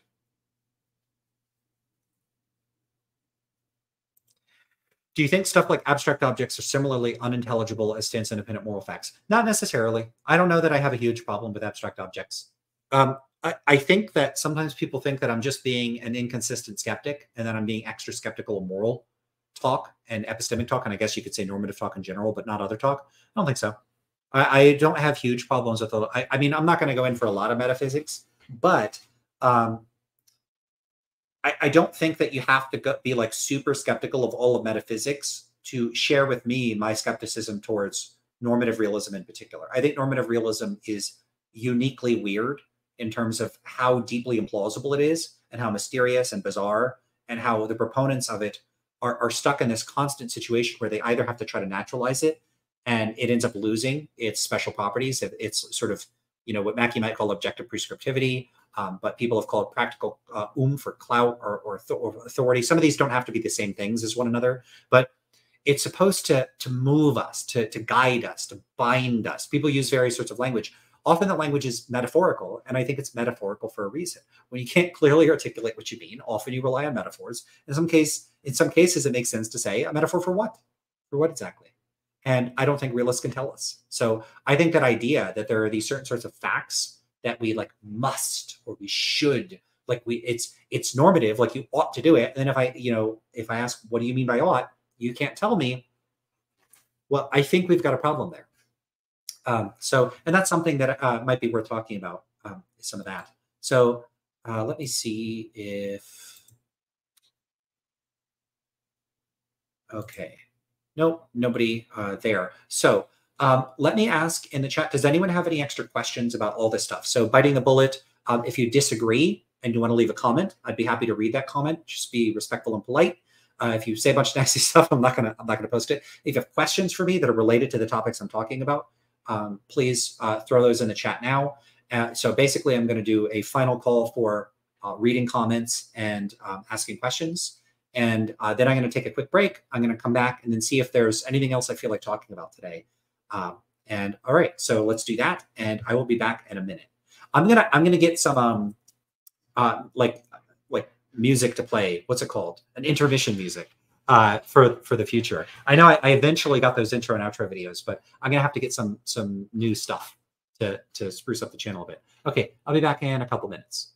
Do you think stuff like abstract objects are similarly unintelligible as stance independent moral facts? Not necessarily. I don't know that I have a huge problem with abstract objects. Um, I, I, think that sometimes people think that I'm just being an inconsistent skeptic and that I'm being extra skeptical of moral talk and epistemic talk. And I guess you could say normative talk in general, but not other talk. I don't think so. I, I don't have huge problems with. I, I mean, I'm not going to go in for a lot of metaphysics, but um, I, I don't think that you have to go, be like super skeptical of all of metaphysics to share with me my skepticism towards normative realism in particular. I think normative realism is uniquely weird in terms of how deeply implausible it is and how mysterious and bizarre and how the proponents of it are, are stuck in this constant situation where they either have to try to naturalize it and it ends up losing its special properties. It's sort of, you know, what Mackie might call objective prescriptivity, um, but people have called practical uh, oomph or clout or, or, or, authority. Some of these don't have to be the same things as one another, but it's supposed to to move us, to to guide us, to bind us. People use various sorts of language. Often that language is metaphorical, and I think it's metaphorical for a reason. When you can't clearly articulate what you mean, often you rely on metaphors. In some case, in some cases, it makes sense to say a metaphor for what? For what exactly? And I don't think realists can tell us. So I think that idea that there are these certain sorts of facts that we like must or we should like we it's it's normative like you ought to do it. And then if i you know if i ask what do you mean by ought? you can't tell me. Well i think we've got a problem there. Um, so and that's something that uh, might be worth talking about um, some of that. So uh, let me see if okay. Nope nobody uh, there. So um, let me ask in the chat, does anyone have any extra questions about all this stuff? So biting the bullet, um, if you disagree and you want to leave a comment, I'd be happy to read that comment. Just be respectful and polite. Uh, if you say a bunch of nasty stuff, I'm not gonna I'm not gonna post it. If you have questions for me that are related to the topics I'm talking about, um, please uh, throw those in the chat now. Uh, so basically, I'm going to do a final call for uh, reading comments and um, asking questions. And uh, then I'm going to take a quick break. I'm going to come back and then see if there's anything else I feel like talking about today. Um, and all right, so let's do that, and I will be back in a minute. I'm gonna I'm gonna get some um uh like like music to play. What's it called? An intermission music uh for for the future. I know I, I eventually got those intro and outro videos, but I'm gonna have to get some some new stuff to to spruce up the channel a bit. Okay, I'll be back in a couple minutes.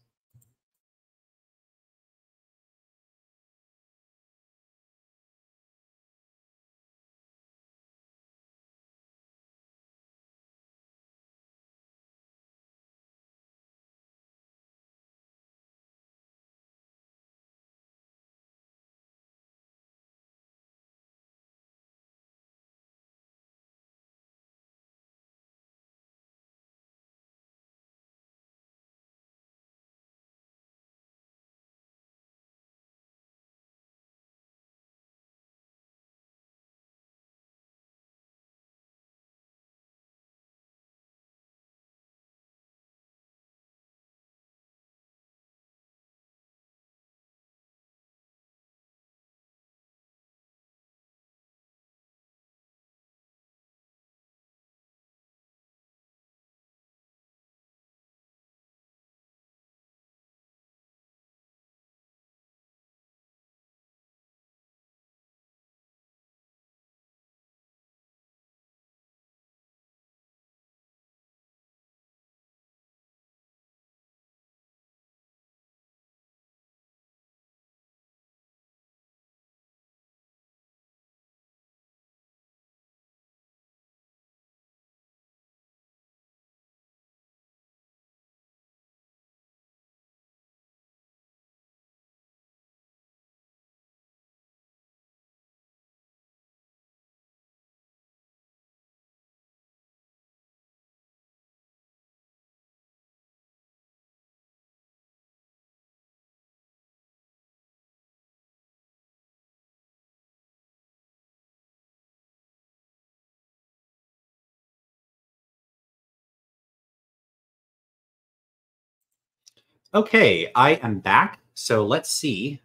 Okay, I am back. So let's see.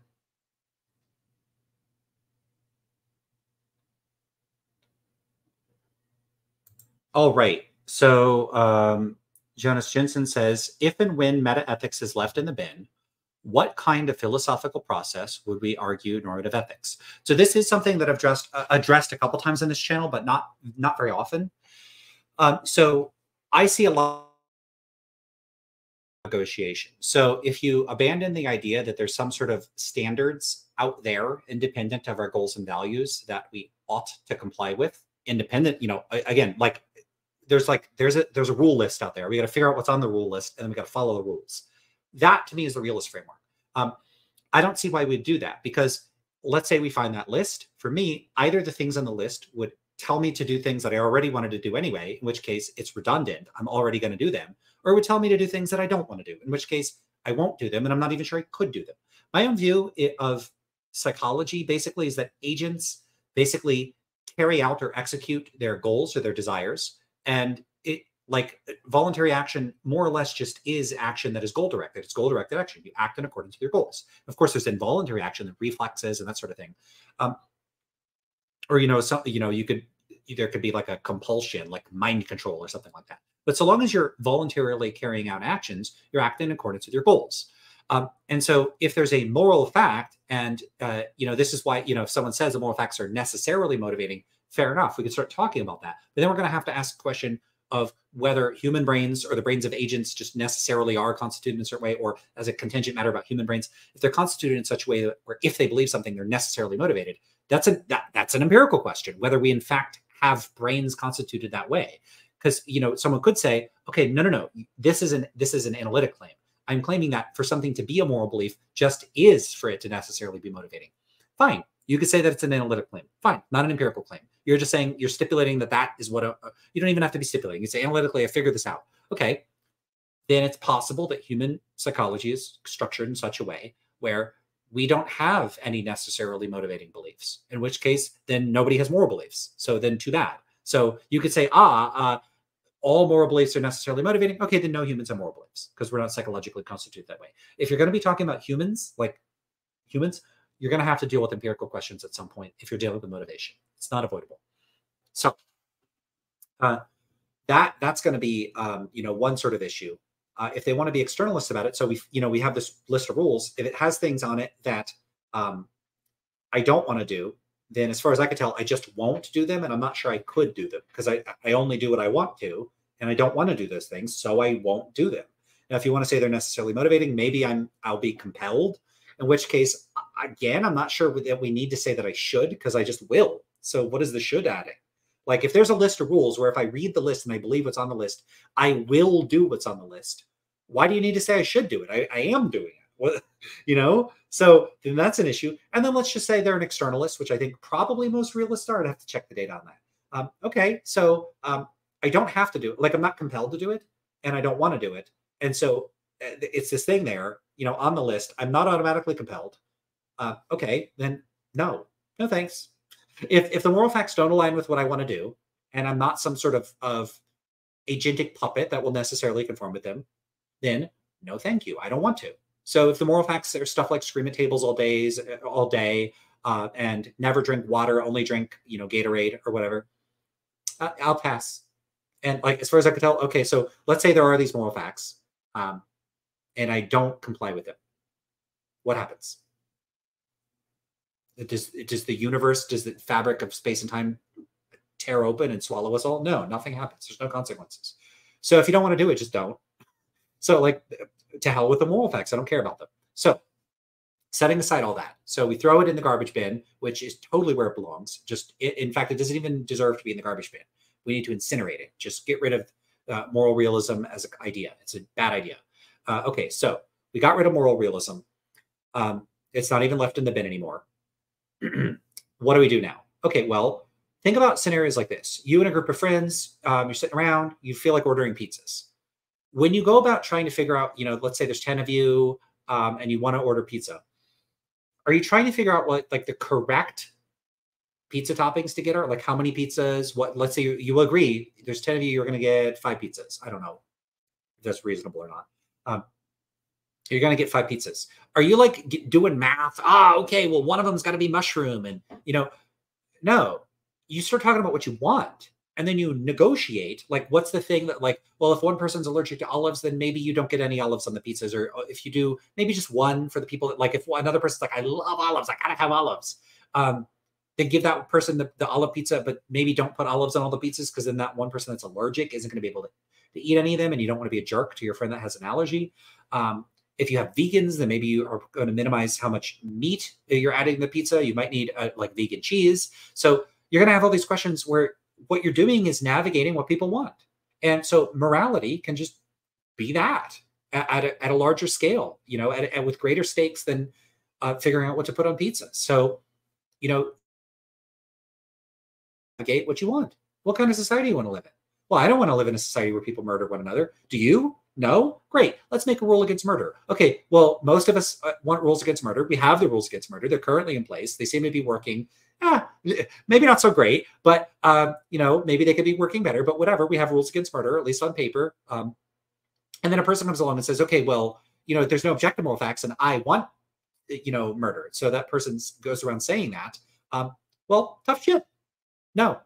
All right. So um, Jonas Jensen says, if and when metaethics is left in the bin, what kind of philosophical process would we argue normative ethics? So this is something that I've just uh, addressed a couple times in this channel, but not not very often. Um, so I see a lot negotiation. So if you abandon the idea that there's some sort of standards out there, independent of our goals and values that we ought to comply with, independent, you know, again, like there's like there's a there's a rule list out there. We got to figure out what's on the rule list, and then we got to follow the rules. That to me is the realist framework. Um, I don't see why we'd do that because let's say we find that list. For me, either the things on the list would tell me to do things that I already wanted to do anyway, in which case it's redundant. I'm already going to do them, or would tell me to do things that I don't want to do, in which case I won't do them, and I'm not even sure I could do them. My own view of psychology basically is that agents basically carry out or execute their goals or their desires and it like voluntary action more or less just is action that is goal directed. It's goal directed action. You act in accordance with your goals. Of course, there's involuntary action, the reflexes and that sort of thing. Um, or you know, you know, you could there could be like a compulsion, like mind control or something like that. But so long as you're voluntarily carrying out actions, you're acting in accordance with your goals. Um, and so if there's a moral fact, and uh, you know, this is why you know, if someone says the moral facts are necessarily motivating, fair enough. We could start talking about that. But then we're going to have to ask the question of whether human brains or the brains of agents just necessarily are constituted in a certain way, or as a contingent matter about human brains, if they're constituted in such a way that where if they believe something, they're necessarily motivated. That's a that, that's an empirical question, whether we in fact have brains constituted that way. Because you know, someone could say, okay, no, no, no, this is an this is an analytic claim. I'm claiming that for something to be a moral belief just is for it to necessarily be motivating. Fine. You could say that it's an analytic claim. Fine, not an empirical claim. You're just saying you're stipulating that that is what a, you don't even have to be stipulating. You say analytically, I figured this out. Okay, then it's possible that human psychology is structured in such a way where we don't have any necessarily motivating beliefs. In which case, then nobody has moral beliefs. So then, too bad. So you could say, ah, uh, all moral beliefs are necessarily motivating. Okay, then no humans have moral beliefs because we're not psychologically constituted that way. If you're going to be talking about humans, like humans, you're going to have to deal with empirical questions at some point if you're dealing with motivation. It's not avoidable. So uh, that that's going to be um, you know one sort of issue. Uh, if they want to be externalists about it, so we you know we have this list of rules. If it has things on it that um, I don't want to do, then as far as I can tell, I just won't do them, and I'm not sure I could do them because I I only do what I want to, and I don't want to do those things, so I won't do them. Now, if you want to say they're necessarily motivating, maybe I'm I'll be compelled. In which case, again, I'm not sure that we need to say that I should because I just will. So what is the should adding? Like if there's a list of rules where if I read the list and I believe what's on the list, I will do what's on the list. Why do you need to say I should do it? I, I am doing it. What, you know, so then that's an issue. And then let's just say they're an externalist, which I think probably most realists are. I'd have to check the data on that. Um, okay, so um, I don't have to do it. Like I'm not compelled to do it, and I don't want to do it. And so uh, it's this thing there, you know, on the list. I'm not automatically compelled. Uh, okay, then no, no thanks if if the moral facts don't align with what I want to do, and I'm not some sort of of agentic puppet that will necessarily conform with them, then no, thank you. I don't want to. So if the moral facts are stuff like scream at tables all days, all day, uh, and never drink water, only drink you know Gatorade or whatever, uh, I'll pass. And like as far as I can tell, okay, so let's say there are these moral facts, um, and I don't comply with them. What happens? Does does the universe, does the fabric of space and time tear open and swallow us all? No, nothing happens. There's no consequences. So if you don't want to do it, just don't. So like to hell with the moral facts. I don't care about them. So setting aside all that. So we throw it in the garbage bin, which is totally where it belongs. Just in fact, it doesn't even deserve to be in the garbage bin. We need to incinerate it. Just get rid of uh, moral realism as an idea. It's a bad idea. Uh, okay, so we got rid of moral realism. Um, it's not even left in the bin anymore. what do we do now? Okay, well, think about scenarios like this. You and a group of friends, um, you're sitting around, you feel like ordering pizzas. When you go about trying to figure out, you know, let's say there's 10 of you um, and you want to order pizza, are you trying to figure out what like the correct pizza toppings to get or like how many pizzas? What let's say you, you agree there's 10 of you, you're gonna get five pizzas. I don't know if that's reasonable or not. Um, You're going to get five pizzas. Are you like doing math? Ah, okay. Well, one of them's got to be mushroom, and you know, no. You start talking about what you want, and then you negotiate. Like, what's the thing that, like, well, if one person's allergic to olives, then maybe you don't get any olives on the pizzas, or uh, if you do, maybe just one for the people that, like, if another person's like, I love olives, I gotta have olives. Um, then give that person the, the olive pizza, but maybe don't put olives on all the pizzas because then that one person that's allergic isn't going to be able to, to eat any of them, and you don't want to be a jerk to your friend that has an allergy. Um, if you have vegans, then maybe you are going to minimize how much meat you're adding to the pizza. You might need a, like vegan cheese. So you're going to have all these questions where what you're doing is navigating what people want. And so morality can just be that at, a, at a, larger scale, you know, at, with greater stakes than uh, figuring out what to put on pizza. So, you know, navigate what you want. What kind of society do you want to live in? Well, I don't want to live in a society where people murder one another. Do you? No? Great. Let's make a rule against murder. Okay. Well, most of us uh, want rules against murder. We have the rules against murder. They're currently in place. They seem to be working. Ah, maybe not so great, but uh, you know, maybe they could be working better. But whatever. We have rules against murder, at least on paper. Um, and then a person comes along and says, "Okay, well, you know, there's no objective moral facts, and I want, you know, murder." So that person goes around saying that. Um, well, tough shit. No.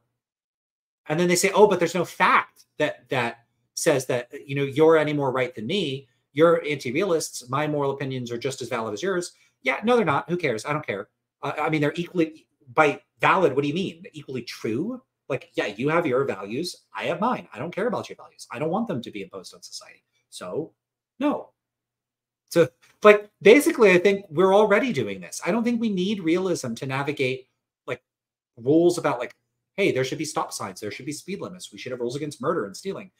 And then they say, "Oh, but there's no fact that that says that you know you're any more right than me you're anti-realists my moral opinions are just as valid as yours yeah no they're not who cares i don't care uh, i mean they're equally by valid what do you mean? Equally true? Like yeah you have your values. I have mine. I don't care about your values. I don't want them to be imposed on society. So no. So like basically i think we're already doing this. I don't think we need realism to navigate like rules about like hey there should be stop signs. There should be speed limits. We should have rules against murder and stealing.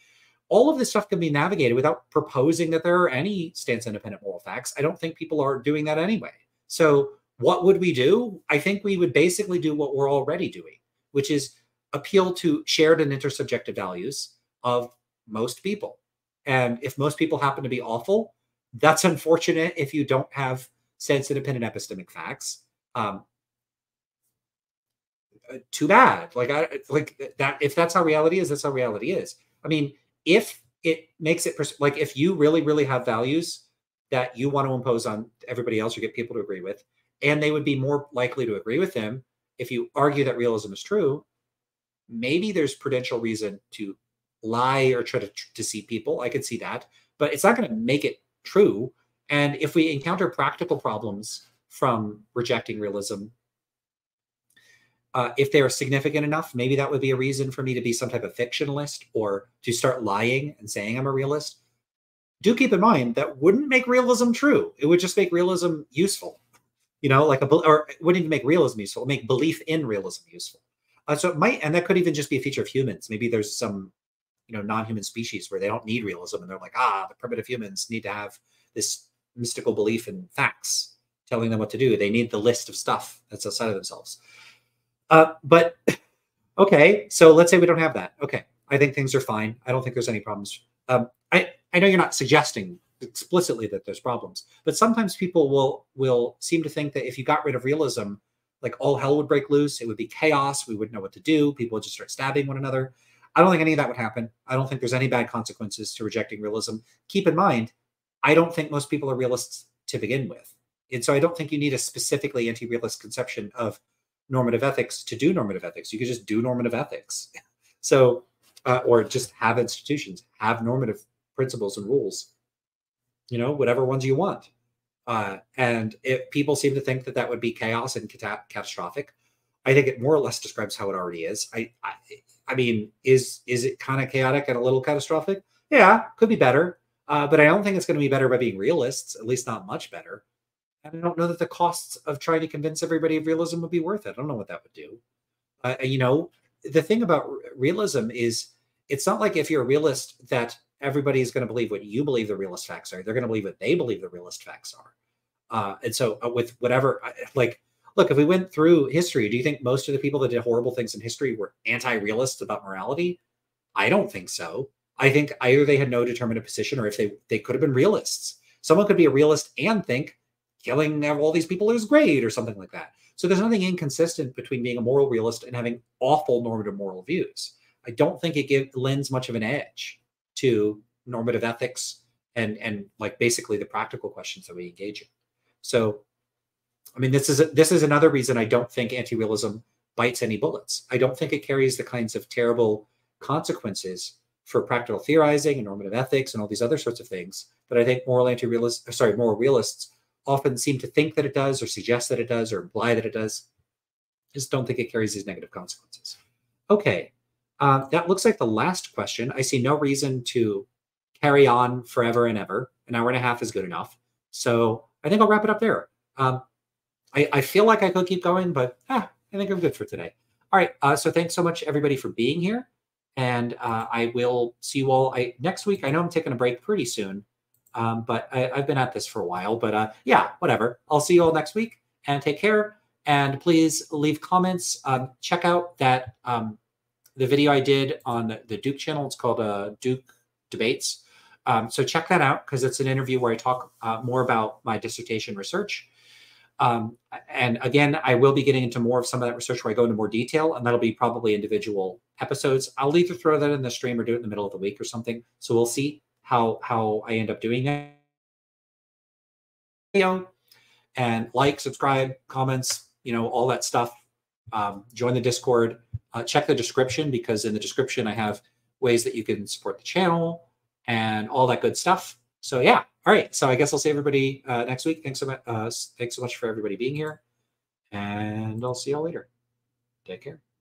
All of this stuff can be navigated without proposing that there are any stance independent moral facts. I don't think people are doing that anyway. So, what would we do? I think we would basically do what we're already doing, which is appeal to shared and intersubjective values of most people. And if most people happen to be awful, that's unfortunate if you don't have stance independent epistemic facts. Um, uh, too bad. Like I like that. If that's how reality is, that's how reality is. I mean, if it makes it like if you really really have values that you want to impose on everybody else or get people to agree with and they would be more likely to agree with them if you argue that realism is true maybe there's prudential reason to lie or try to deceive people i could see that but it's not going to make it true and if we encounter practical problems from rejecting realism uh, if they are significant enough, maybe that would be a reason for me to be some type of fictionalist or to start lying and saying I'm a realist. Do keep in mind that wouldn't make realism true. It would just make realism useful. You know, like a or it wouldn't even make realism useful. make belief in realism useful. Uh, so it might, and that could even just be a feature of humans. Maybe there's some, you know, non-human species where they don't need realism, and they're like, ah, the primitive humans need to have this mystical belief in facts telling them what to do. They need the list of stuff that's outside of themselves. Uh, but okay, so let's say we don't have that. Okay, I think things are fine. I don't think there's any problems. Um, I I know you're not suggesting explicitly that there's problems, but sometimes people will will seem to think that if you got rid of realism, like all hell would break loose. It would be chaos. We wouldn't know what to do. People would just start stabbing one another. I don't think any of that would happen. I don't think there's any bad consequences to rejecting realism. Keep in mind, I don't think most people are realists to begin with. And so I don't think you need a specifically anti realist conception of normative ethics to do normative ethics. You could just do normative ethics. So, uh, or just have institutions have normative principles and rules, you know, whatever ones you want. Uh, and if people seem to think that that would be chaos and cat- catastrophic, I think it more or less describes how it already is. I, I, I mean, is is it kind of chaotic and a little catastrophic? Yeah, could be better, uh, but I don't think it's going to be better by being realists. At least not much better. And I don't know that the costs of trying to convince everybody of realism would be worth it. I don't know what that would do. Uh, you know, the thing about realism is it's not like if you're a realist that everybody is going to believe what you believe the realist facts are. They're going to believe what they believe the realist facts are. Uh, and so, uh, with whatever, like, look, if we went through history, do you think most of the people that did horrible things in history were anti realists about morality? I don't think so. I think either they had no determinate position or if they, they could have been realists. Someone could be a realist and think killing all these people is great or something like that. So there's nothing inconsistent between being a moral realist and having awful normative moral views. I don't think it give, lends much of an edge to normative ethics and and like basically the practical questions that we engage in. So, I mean, this is a, this is another reason I don't think anti-realism bites any bullets. I don't think it carries the kinds of terrible consequences for practical theorizing and normative ethics and all these other sorts of things that I think moral anti-realists, sorry, moral realists often seem to think that it does or suggest that it does or imply that it does. I just don't think it carries these negative consequences. Okay, uh, that looks like the last question. I see no reason to carry on forever and ever. An hour and a half is good enough. So I think I'll wrap it up there. Um, I, I, feel like I could keep going, but ah, I think I'm good for today. All right. Uh, so thanks so much, everybody, for being here. And uh, I will see you all I, next week. I know I'm taking a break pretty soon, um, but I, have been at this for a while. But uh, yeah, whatever. I'll see you all next week and take care. And please leave comments. Um, check out that um, the video I did on the Duke channel. It's called uh, Duke Debates. Um, so check that out because it's an interview where I talk uh, more about my dissertation research. Um, and again, I will be getting into more of some of that research where I go into more detail, and that'll be probably individual episodes. I'll either throw that in the stream or do it in the middle of the week or something. So we'll see how how I end up doing it. And like, subscribe, comments, you know, all that stuff. Um, join the Discord. Uh, check the description because in the description I have ways that you can support the channel and all that good stuff. So yeah, all right. So I guess I'll see everybody uh, next week. Thanks so much. Uh, thanks so much for everybody being here, and I'll see y'all later. Take care.